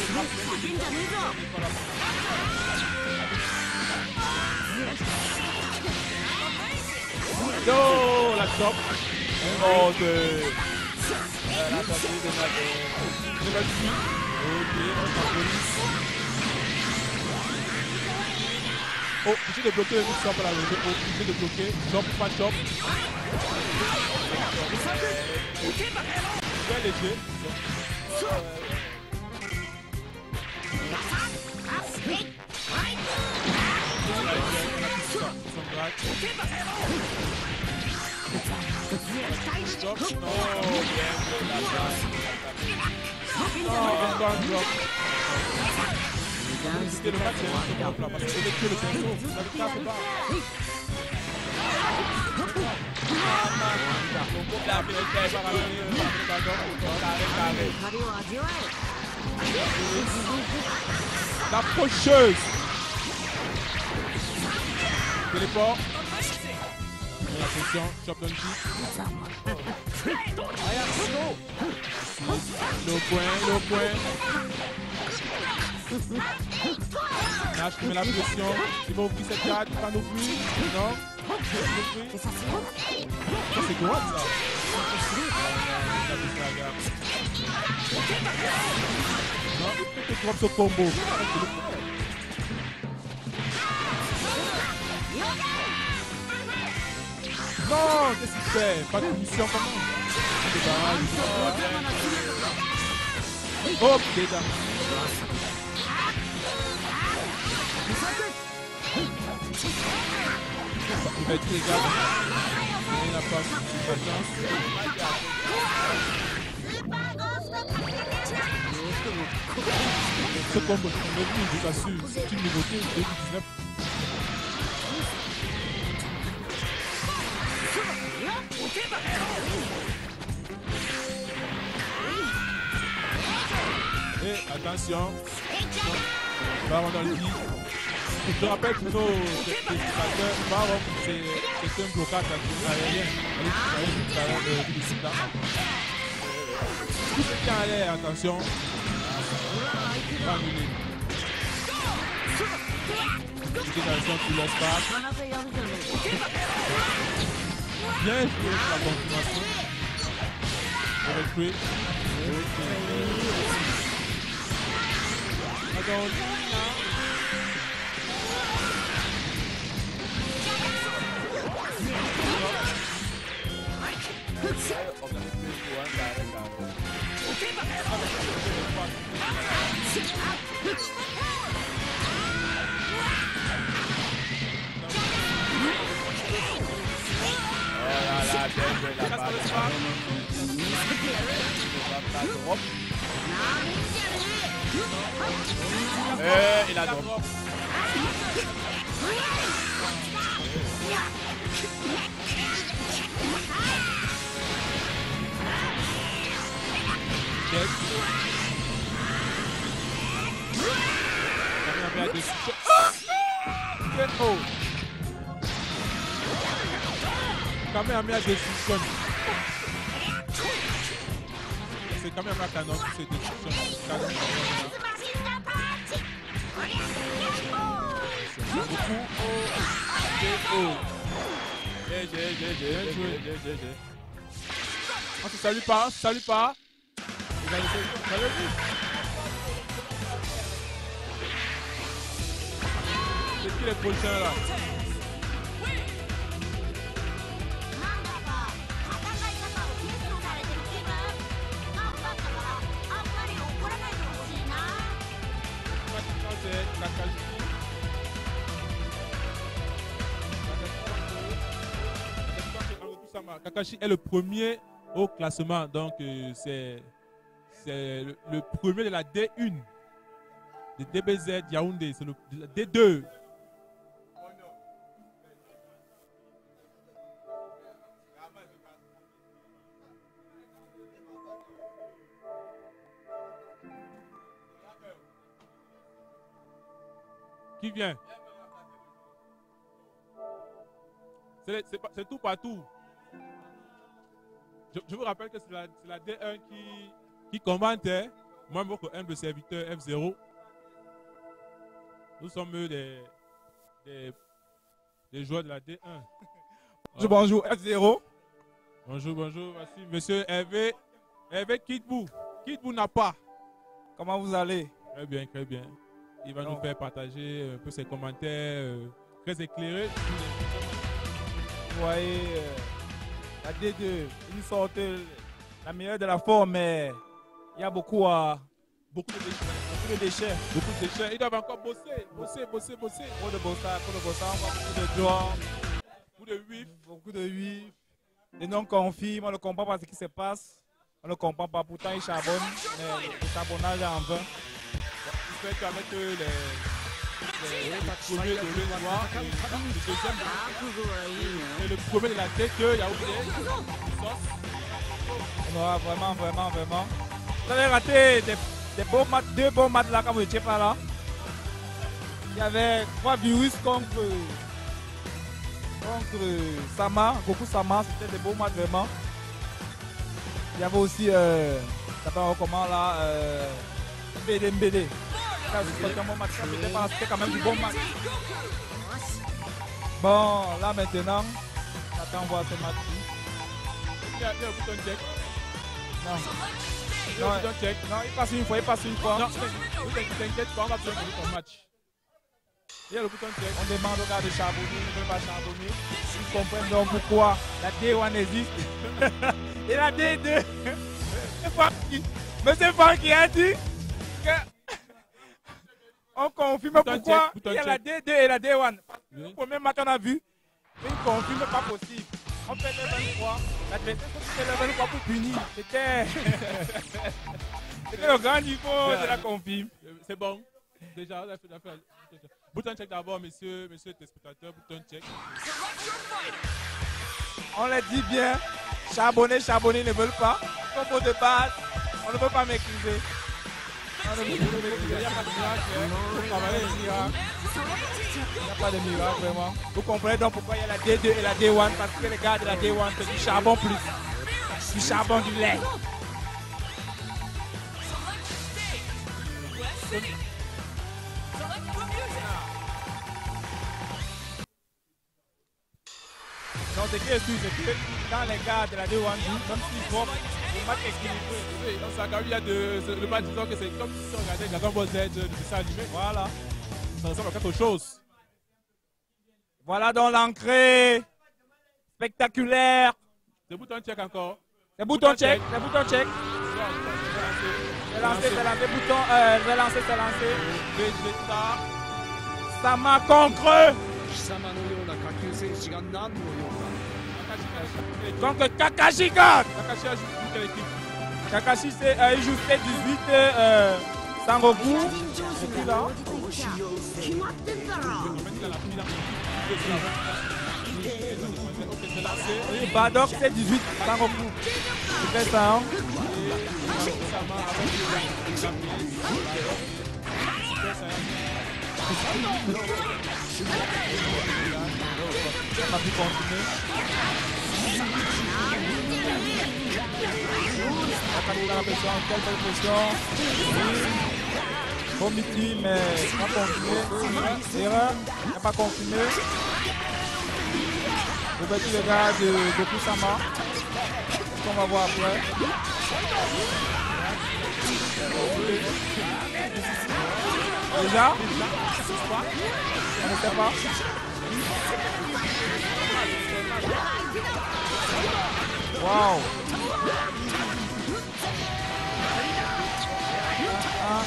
Tu vois ce que je vois No, la top. Oh, de... Euh, la de la la. Oh, obligé de bloquer le mix-up là, le- obligé de bloquer. Chop, pas chop. Bien léger. Stop. No, drop. C'était le match, drop parce que c'est que le la est pas Chop d'un petit. Le point, le point. Nash qui met la pression. Il va ouvrir cette carte, il va. Non. Il va l'ouvrir. Ça c'est quoi ça la. Non, il peut drop ce combo. Non, qu'est-ce qu'il fait? Pas de mission de barrage. Oh, déjà. Il va être. Il je c'est une nouveauté 2019. Et attention, Baron dans le lit. Je rappelle c'est un blocage aérien. Tout l'air, attention. Bien joué la Oh Euh, il a drop. Get. Kamehameha destruction. C'est Kamehameha canon, c'est destruction. Canon, Beaucoup. On se salue pas, on se salue pas. C'est qui les prochains là Kakashi. Est le premier au classement, donc euh, c'est le, premier de la D1 de DBZ Yaoundé, c'est le de la D2. Qui vient C'est tout partout. Je, je vous rappelle que c'est la, c'est la D1 qui, qui commente. hein. Moi, votre humble serviteur F0. Nous sommes des, des, des joueurs de la D1. Bonjour, bonjour, F0. Bonjour, bonjour. Voici monsieur Hervé, Hervé Kidbou. Kidbou n'a pas. Comment vous allez? Très bien, très bien. Il va nous faire partager un peu ses commentaires euh, très éclairés. Vous voyez, euh, la D2, une sorte, euh, la meilleure de la forme, mais il y a beaucoup, à, Beaucoup de déchets. beaucoup de déchets. Beaucoup de déchets. Ils doivent encore bosser, bosser, bosser, bosser. Beaucoup de bossa, beaucoup de bossa, beaucoup de drums, Beaucoup de huit. beaucoup de des non-confirmes, on ne comprend pas ce qui se passe. On ne comprend pas, pourtant ils charbonnent, mais le charbonnage est en vain. Il fait qu'avec euh, les, les, premiers de noir et le deuxième et le premier de la tête, il y a oublié. On aura vraiment, vraiment, vraiment. Vous avez raté des, des beaux matchs, deux bons matchs là quand vous n'étiez pas là. Il y avait trois virus contre, contre Sama, Goku Sama, c'était des beaux matchs vraiment. Il y avait aussi, euh, comment là, euh, Mbede Un bon match, c'était pas- c'était quand même du bon match. Bon, là maintenant, on attend voir ce match-ci. Il y a il y a un bouton check. Non. Il y a un Non, bouton check. non, il passe une fois, il passe une fois. Non, t'inquiète pas, on va jouer ton match. Il y a le bouton check. On demande aux gars de charbonner, ils ne veulent pas charbonner. Ils comprennent donc pourquoi la D1 existe. Et la D2. C'est Francky. Monsieur Francky a dit que. On confirme pourquoi il y a la check. D2 et la D1. Oui. Le premier match on a vu, mais ils confirment pas possible. On fait level 3. L'adversaire fait level 3 pour punir. C'était. C'était le grand niveau de la confirme. C'est bon. Déjà, on a fait, fait- Bouton check d'abord, messieurs, messieurs les spectateurs. Bouton check. On les dit bien, charbonner, charbonner, ne veulent pas. Combo de base, on ne peut pas maîtriser. Il n'y a pas de miracle. miracle vraiment. Vous comprenez donc pourquoi il y a la D2 et la D1 Parce que les gars de la D1 c'est du charbon plus. Du charbon, du lait. Donc ce qui est sûr, c'est que dans les gars de la D1, même s'ils vont, le match est équilibré. Oui, dans Sagaru, il y a de, le match disant que c'est comme si on regardait Dragon Ball Z, euh, le dessin animé. Voilà. Ça ressemble à quelque chose. Voilà donc l'entrée spectaculaire. Le bouton check encore. Les boutons check, les boutons check. C'est lancé, c'est lancé, bouton, euh, c'est lancé, c'est lancé. Vegeta. Sama contre, donc Kakashi garde. Kakashi a joué toute l'équipe. Kakashi a 18 euh, euh, Sangoku. C'est là. Badok c'est 18 Sangoku. Ça, hein Kakashi dans la pression, quelle belle pression. Meeting, mais pas continué. Erreur, n'a pas continué. Vous battu le gars de Goku Sama. Ce qu'on va voir? Après. Déjà On ne sait pas. Wow. Ah,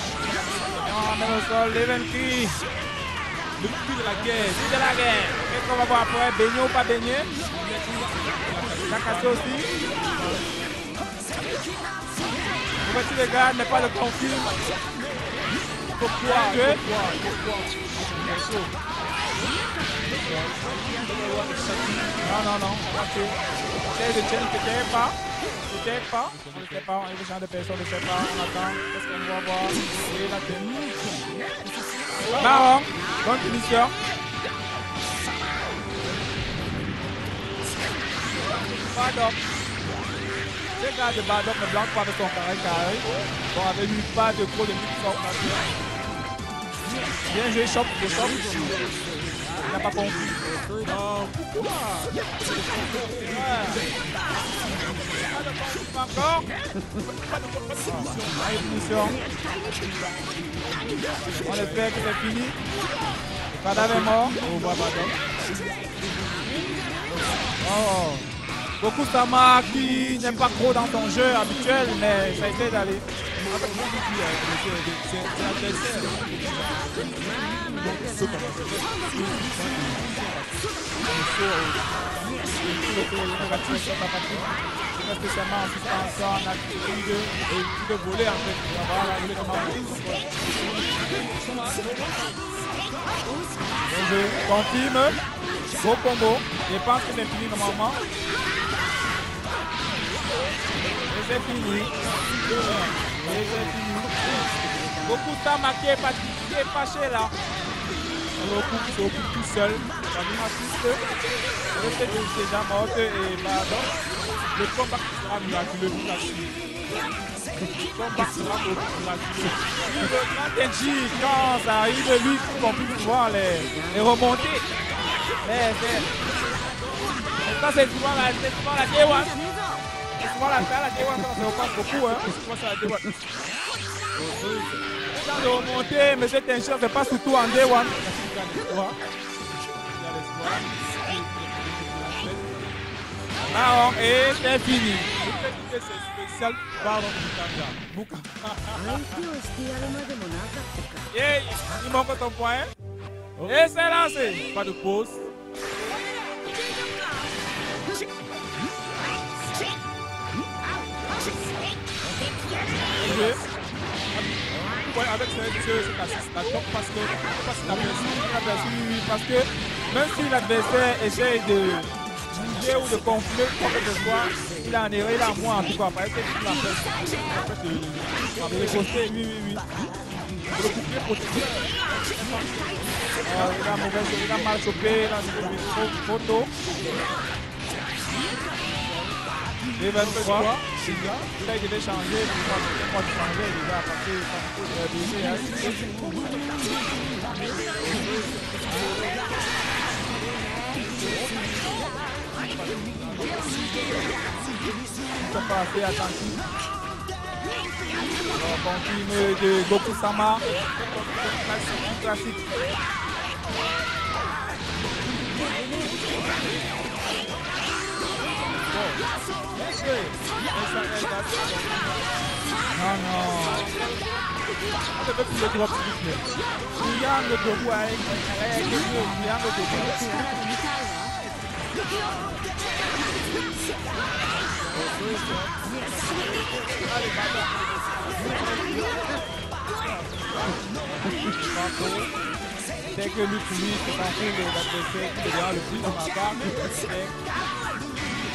ah, mais au sol, Levenki. Le but de la guerre. C'est de la guerre. Qu'est-ce qu'on va voir après? Baigné ou pas baigné? Nakashi aussi. Vous voyez les gars, n'est pas le conflit. Pourquoi? Pourquoi? Pourquoi? Non, non, non, on va tuer. Essaye de tienne, peut-être pas. Peut-être pas. On ne sait pas, on est gens de personnes, on ne sait pas. On attend. Qu'est-ce qu'on va voir Et la tenue. Baron, bonne finition. Badok. Ce gars de Badok ne blanque pas de son carré carré. Bon, avec lui, pas de gros de mix Bien joué, choc, de choc. Il n'a pas. On espère que c'est fini. Le cadavre est mort. Oh. Beaucoup Sama qui n'est pas trop dans son jeu habituel, mais ça essaie d'aller. C'est spécialement. Confirme. Combo. Je pense que c'est fini normalement. C'est fini. C'est fini. Beaucoup de temps marqué qui est fâché Goku qui se occupe tout seul. Comme assiste. Reste déjà morte et pardon. Le combat sera miraculeux pour suite. Le combat sera le quand ça arrive, lui, qu'on puisse pouvoir les, les remonter. C'est. mais Ça, c'est souvent la, c'est souvent la D1. C'est souvent la, la D1, ça, se repasse beaucoup. Hein. C'est souvent ça la D1 temps de remonter, mais cette tension, c'est pas surtout en day one. Baron, et c'est fini. C'est spécial Baron Bukanga. Yeah, il manque ton point. Et c'est lancé. Pas de pause. Jouer avec ce, ce, cet assist, la top parce que, oui, oui, Parce que même si l'adversaire essaye de bouger ou de confler que il a un erreur, il a en tout cas. Parce que il a riposter, oui, oui, oui. Euh, il a mal chopé, il a photo. Et 23, C'est bien. là il devait changer, je euh, hein. Ils sont pas assez attentifs. Alors, continue de Goku Sama. Un classique. Non, non. Plus le drop, s'il vous plaît. Avec avec le de Goku. Dès que lui, c'est l'adversaire qui devient le plus dans ma c'est Non,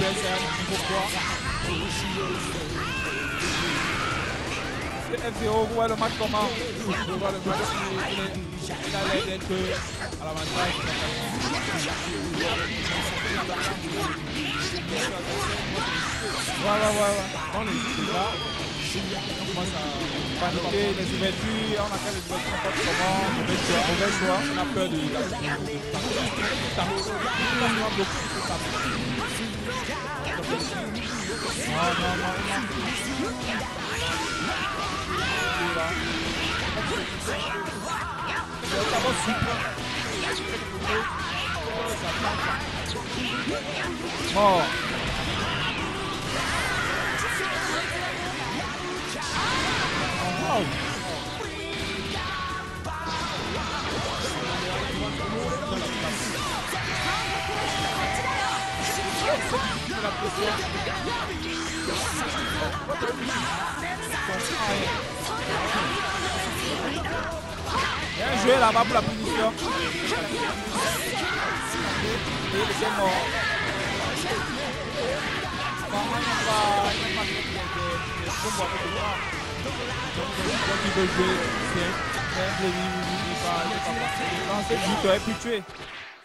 super serve, niveau 3. C'est F0, vous voyez le match comment le match, il, d'être à l'avantage. Ouais, ouais. On est là. On commence à paniquer les ouvertures, on a fait les ouvertures comment, mauvais choix, mauvais on a peur de la Bien joué là-bas pour la punition. Et il était mort. Donc, il veut jouer. C'est oui, oui, il n'est pas il n'est pas passé. Il est lancé, il aurait pu tuer.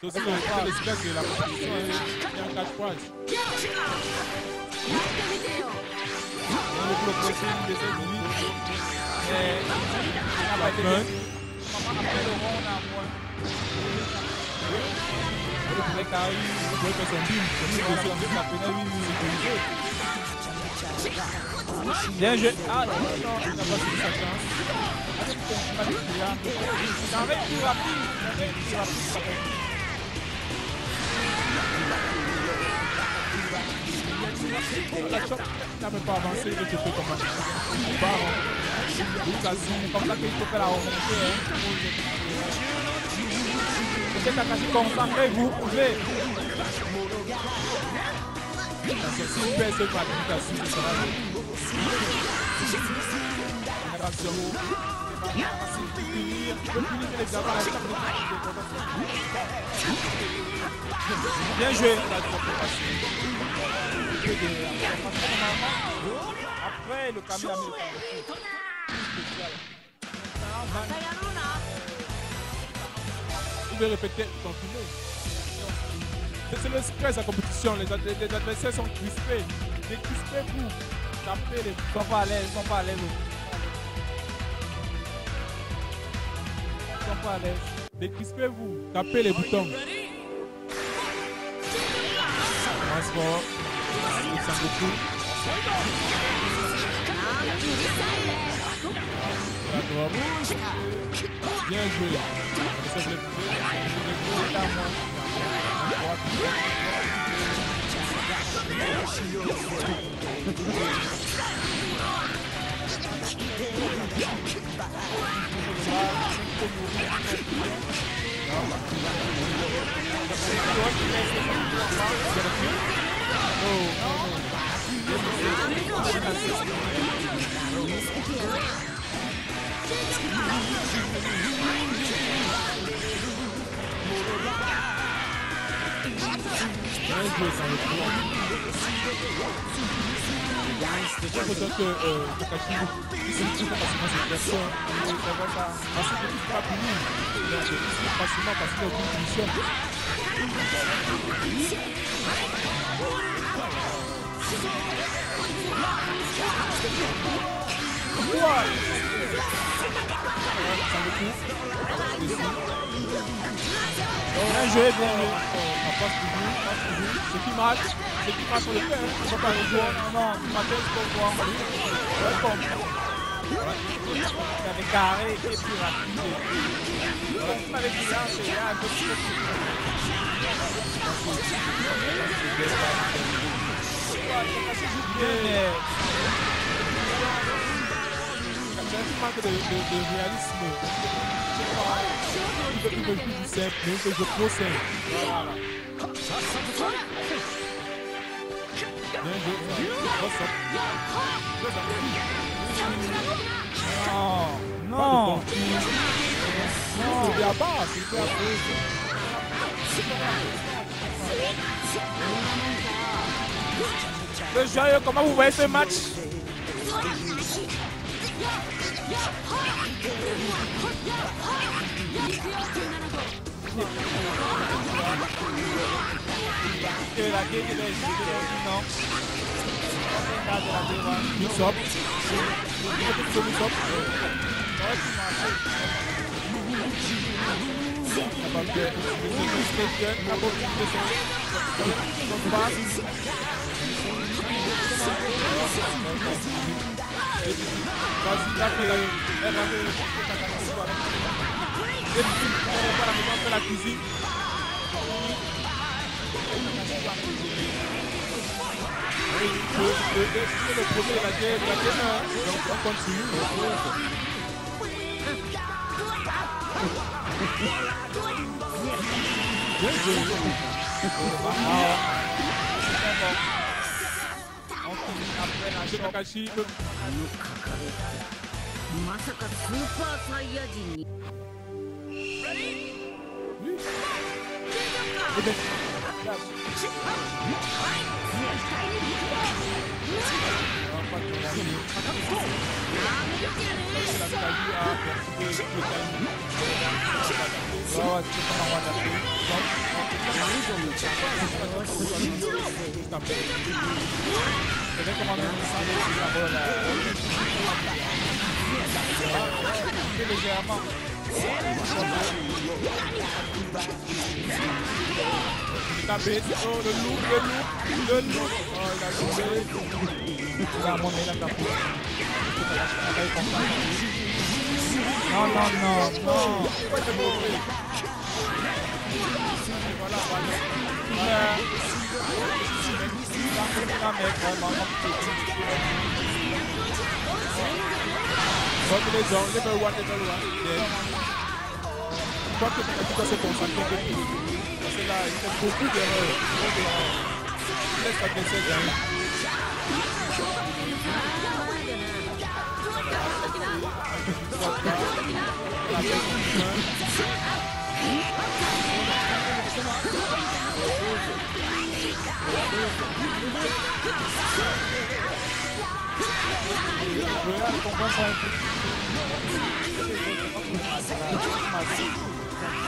C'est aussi le c'est de la compétition. Il y a un cash prize. Dans le bloc pressing de cette nuit. Fin. Après le rond, on a moins. Le break son C'est. Bien joué. Ah non, Il n'a pas suivi sa chance. pas de triangle. Ça va être plus rapide. Ça va être plus rapide. La chop n'avait pas avancé, il était fait comme un baron. C'est comme ça qu'il faut faire la remontée. Hein. Monsieur Takashi, concentrez-vous, vous pouvez. Si il perd cette qualification, ce sera le- Génération. Bien joué. Après le Kamehameha. pouvez répéter, continuer. C'est c'est le stress, la compétition. Les, ad- les adversaires sont crispés. Décrispez-vous. Tapez les Ils sont pas à l'aise, ils sont pas à l'aise. Ils sont pas à l'aise. Décrispez-vous. Tapez les boutons. Transport. Le Sangoku. La drop. Bien joué. Ça, je l'ai fait. C'est à moi. Bien joué, Sangoku. J'ai l'impression que euh, Kakashi, il se trouve facilement cette version. Il est vraiment ça. Parce que il frappe lui. Donc, il se trouve Bien joué, bien joué. On passe on passe toujours. Ce qui marche, ce qui marche, on le fait. hein. Il ne faut pas le jouer. Non, non, m'appelles pour voir. Ouais, avait carré et plus rapide. Dit c'est un peu plus. C'est un manque de réalisme. Il veut, il veut plus du simple, mais il veut jouer trop simple. Bien joué. What's up? non, joyeux, comment vous voyez ce match Que la gueule de la non. Regarde la débat. Mix up. Mix up. Capable de utiliser le station, capable d'utiliser son- son passe. Vas-y, là, que- elle a par exemple la cuisine. Oui, le premier de la guerre, la guerre, donc on continue. Bien joué. On finit après la Takashi. まさかスーパーサイヤ人に。Et bien, Ouais, ouais, tu peux pas m'avoir c'est vrai comment on a fait légèrement. tapé. Oh, le loup, le loup, le loup. Oh, il a joué. Il a monté la tapé. Non, non, non, non. Voilà, voilà. Euh, non, mais vraiment, Combinaison, level 1, level 1. Bien crois que tu dois se concentrer beaucoup. Parce que là, il fait beaucoup d'erreurs. Euh, il laisse l'adversaire gagner. Regarde, comprends ça un peu.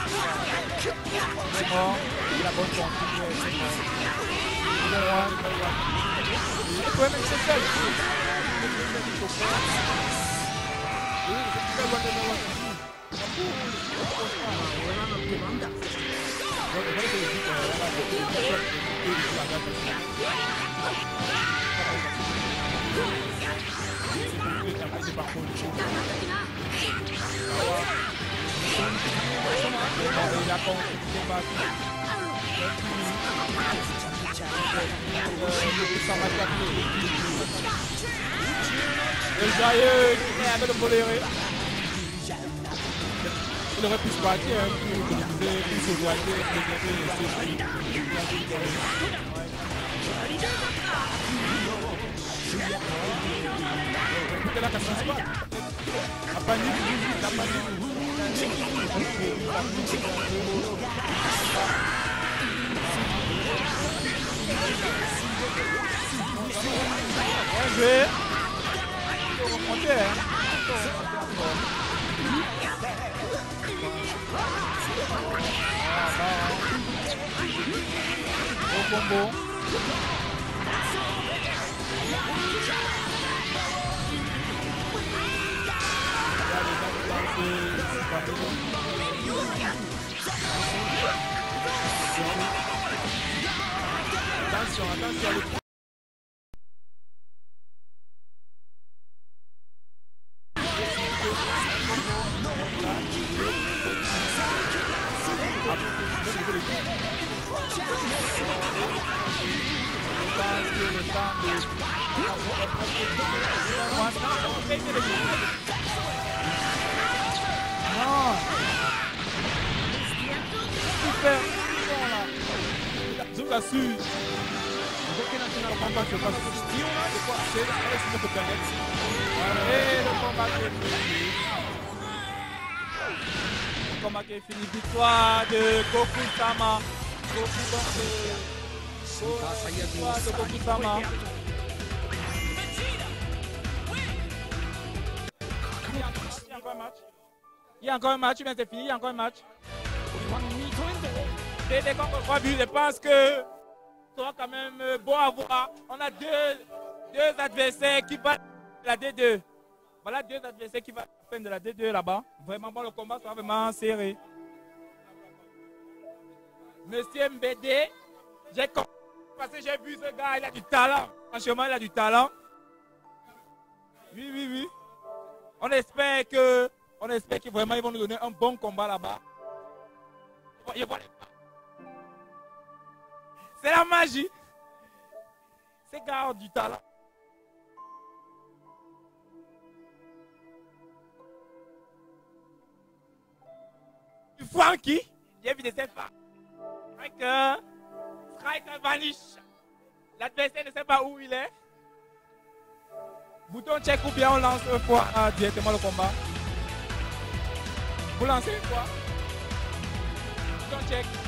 Il est. Il a. Il. Il. Il Le joyeux. Il aurait pu se battre hein, pour utiliser pour pas. La panique, la panique. Joué. Remonter, hein. Il faut remonter encore. Au combo. Attention, attention. le- Je vous assure le combat se passe C'est quoi C'est c'est notre planète. Et le combat qui est fini. Le combat qui est fini. Victoire de Goku Sama. Goku donc de... Victoire de Goku Sama. Il y a encore un match. Il y a encore un match, mais c'est fini, il y a encore un match. Et les contre 3 buts, je pense que sera quand même euh, bon à voir. On a deux, deux adversaires qui battent la D2. Voilà deux adversaires qui vont la de la D2 là-bas. Vraiment bon, le combat sera vraiment serré. Monsieur Mbede, j'ai compris parce que j'ai vu ce gars, il a du talent. Franchement, il a du talent. Oui, oui, oui. On espère que, on espère que vraiment ils vont nous donner un bon combat là-bas. C'est la magie. Ces gars ont du talent. Frankie, j'ai vu des efforts. Striker, Striker vanish. L'adversaire ne sait pas où il est. Bouton check ou bien on lance une fois euh, directement le combat. Vous lancez une fois. Bouton check.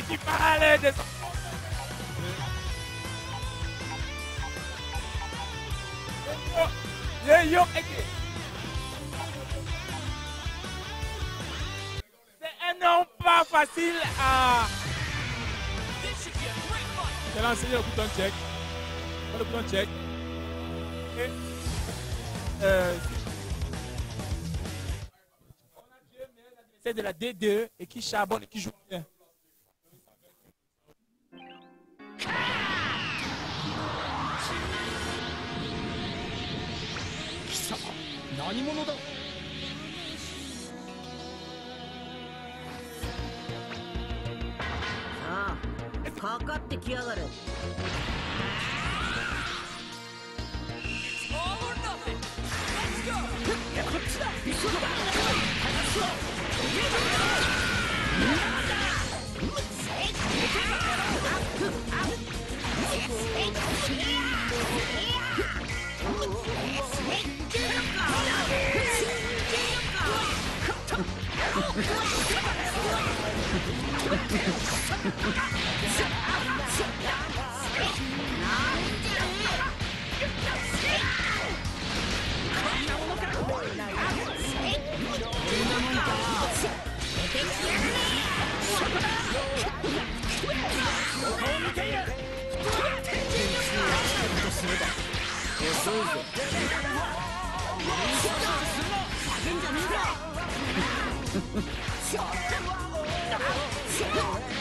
et qui parlait des enfants. Oh, oh, c'est un nom pas facile à. Je vais enseigner le bouton check. Le bouton check. Okay. Euh, c'est de la D2 et qui charbonne et qui joue bien. 何者だ？かかってきやがっちだ。アすれば遅いぜ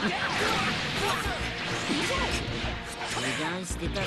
油断してたぞ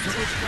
Yeah!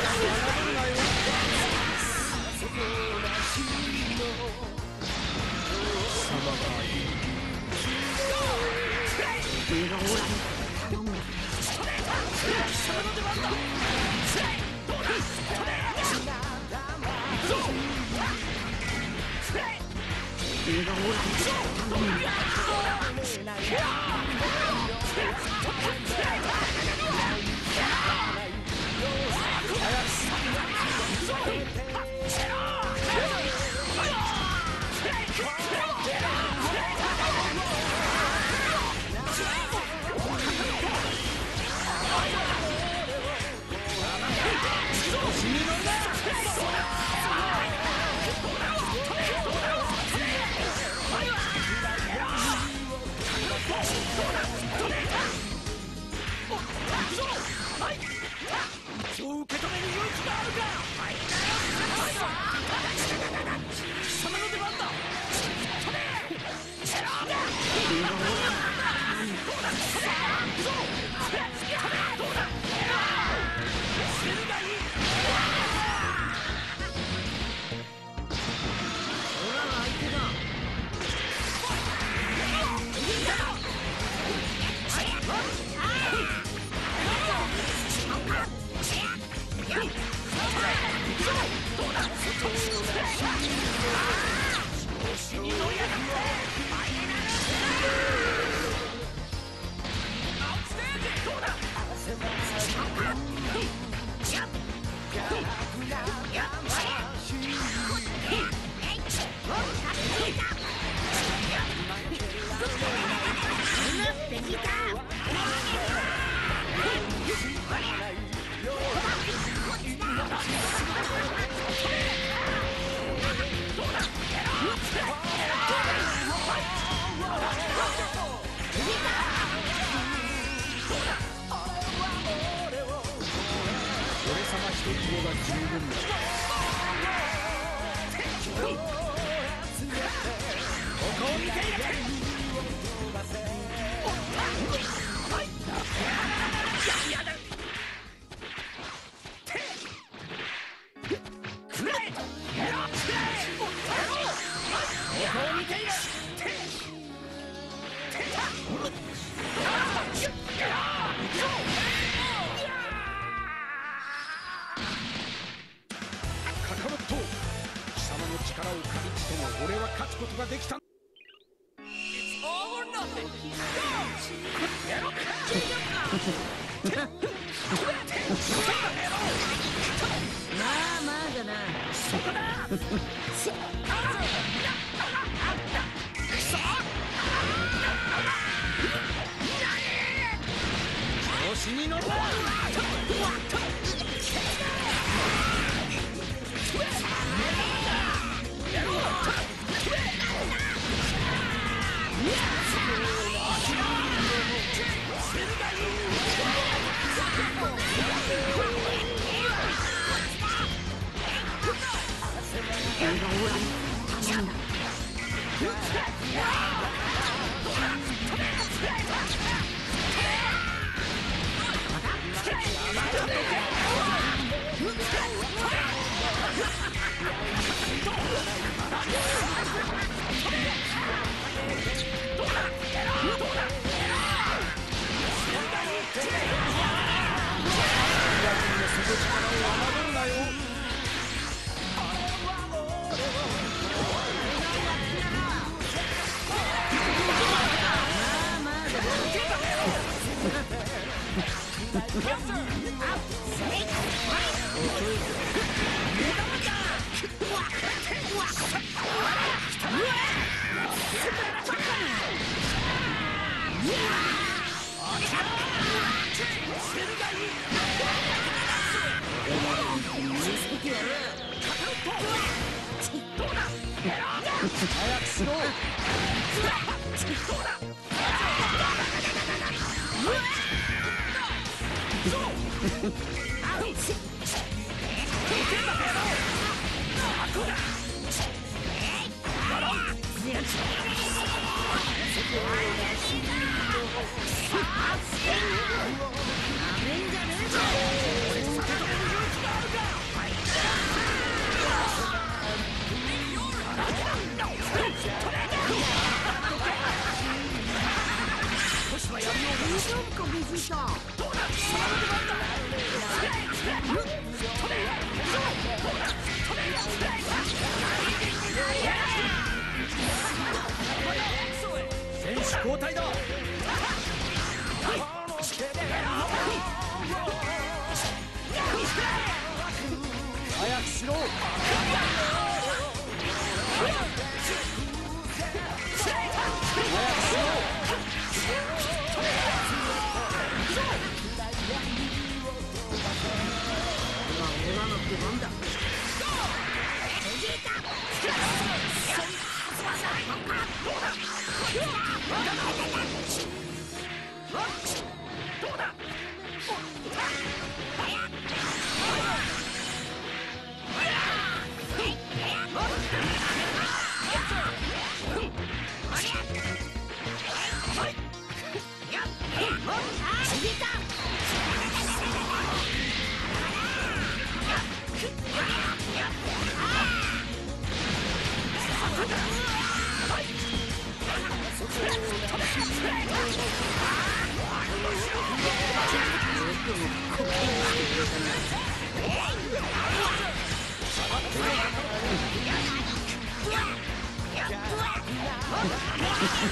楽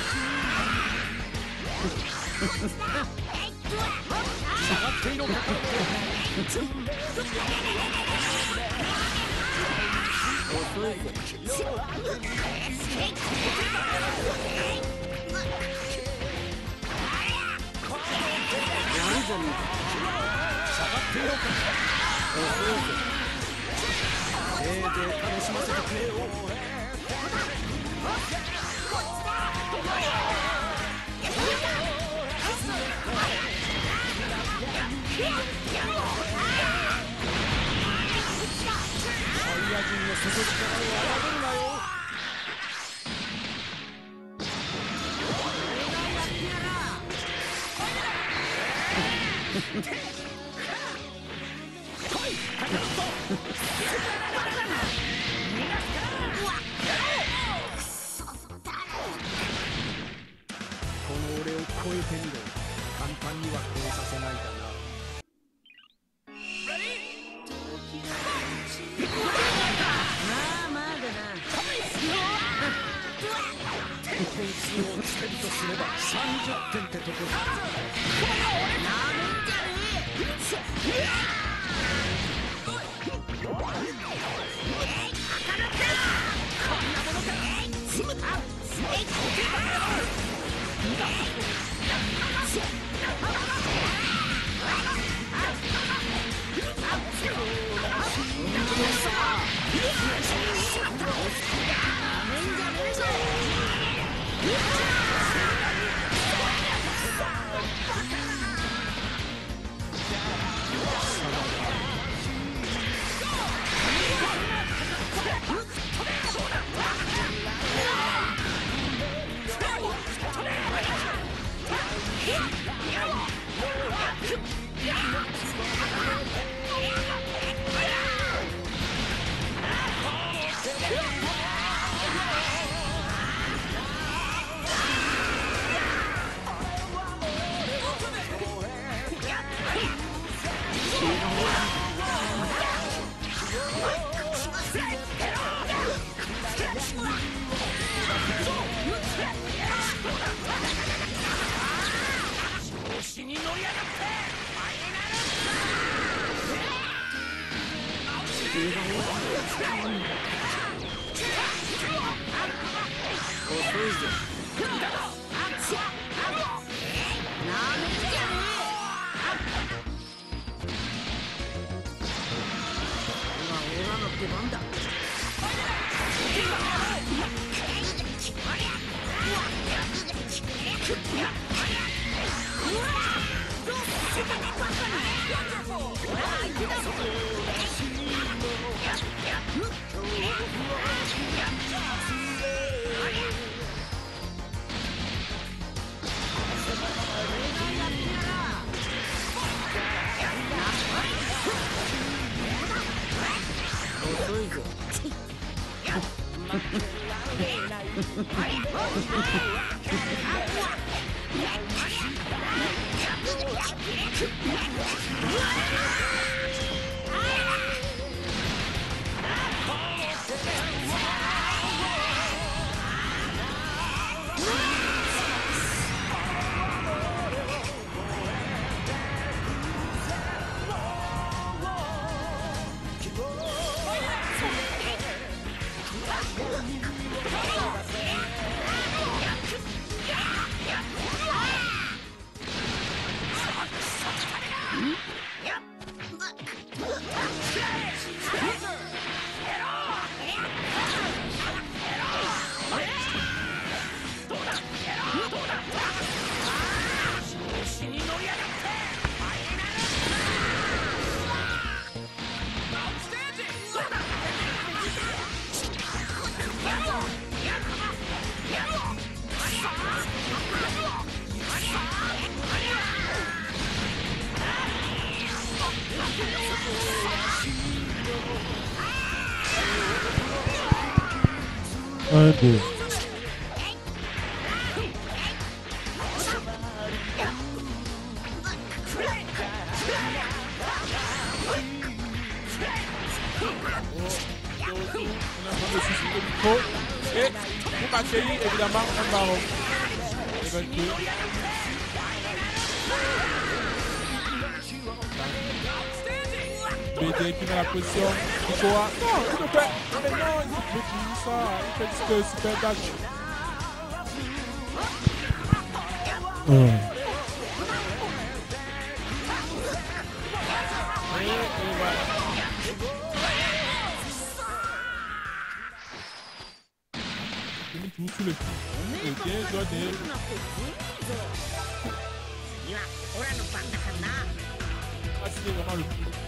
しませてくれよ Ha ha ha! 1, 2. Et évidemment un baron. Qui la position. てスペダッシュうん。次はオラのから。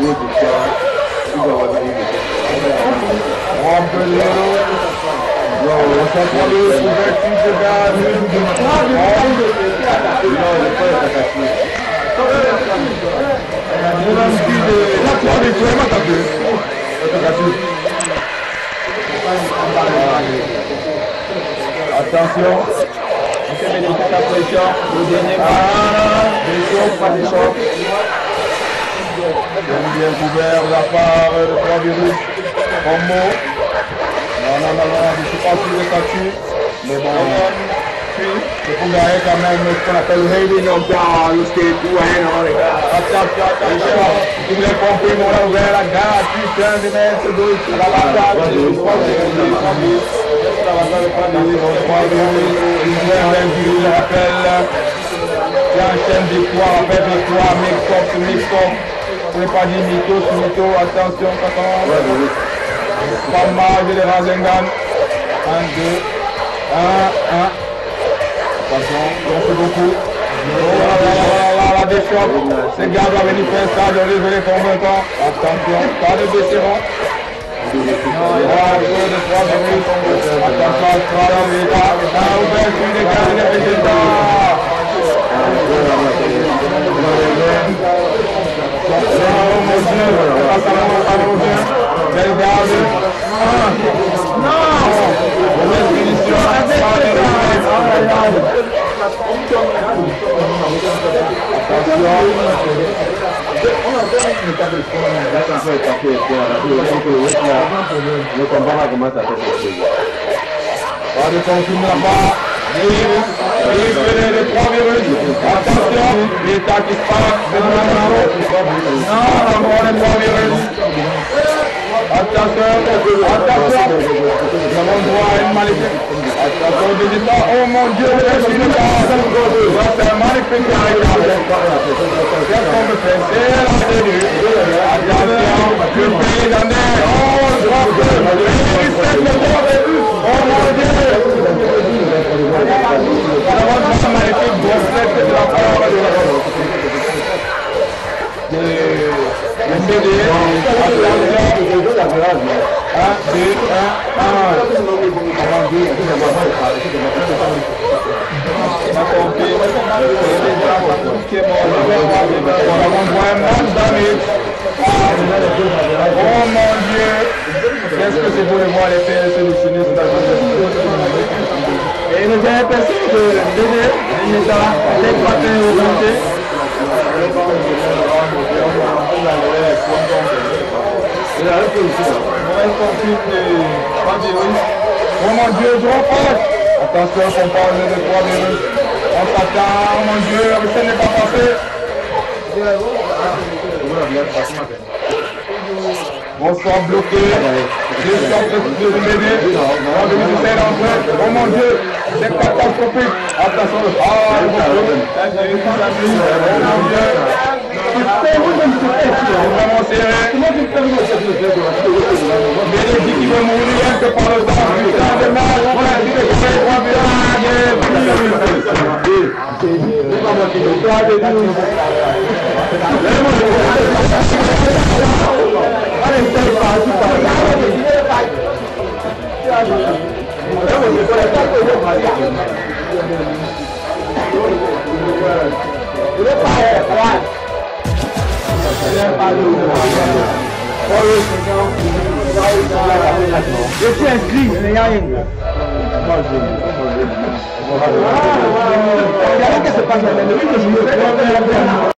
non Oui. Oui, quand même, on va dire que ça fait présenter quand même tout le monde. Nous avons droit à un gars de vraiment, vraiment gardable. C'est pas comme ça, tous les gars, one per little. Yo, what's up, what is the best teacher guy? Non, le frère, ça casse. On a un petit de... Là, tu as des vraiment tapé. Ça casse. Attention. Monsieur Bénédicte, pression. Le dernier pas des choses. Bien couvert la part de trois virus. Combo. Non, non, non, non, je ne suis pas sûr de statut. Mais bon, c'est pour gagner quand même ce qu'on appelle le Hayley Knockdown, le skate tout, hein, non, les gars. Vous l'avez compris, on a ouvert la gare, putain, des mecs, c'est c'est la bataille. Je c'est la je. C'est un mytho, c'est mytho, attention. Pas mal de Rasengan. 1, 2, 1, 1. Attention, merci beaucoup. Oh là là là là là, la déchoppe. Ces gars doivent venir faire ça, de déchirant. Voilà, un peu de 3 minutes. Attention. Oh. Pas de virus. Attention, l'État qui se Attention, attention. Nous avons droit à une maléfique. Oh mon Dieu, temps. C'est un magnifique. Qu'est-ce C'est la tenue. Pays c'est la CD, attention, 1, 2, 1, 1. Ma compris, on a envoyé un man damage. Oh mon Dieu, qu'est-ce que c'est beau de voir les solutionner cette Et nous avons Dédé, les patins au monté. Oh mon Dieu, je repasse. Attention, on parle de trois virus. On s'attend, oh mon Dieu, ça n'est pas passé. On sort bloqué. Deux sortes de bébés. On devait essayer d'entrer. Oh mon Dieu, c'est catastrophique. Attention, ah, le bon Oh mon Dieu. C'est vraiment serré. Bénédicte qui veut mourir que par le temps. Putain de mal. On a dit que je vais trois Je suis inscrit, mais il n'y a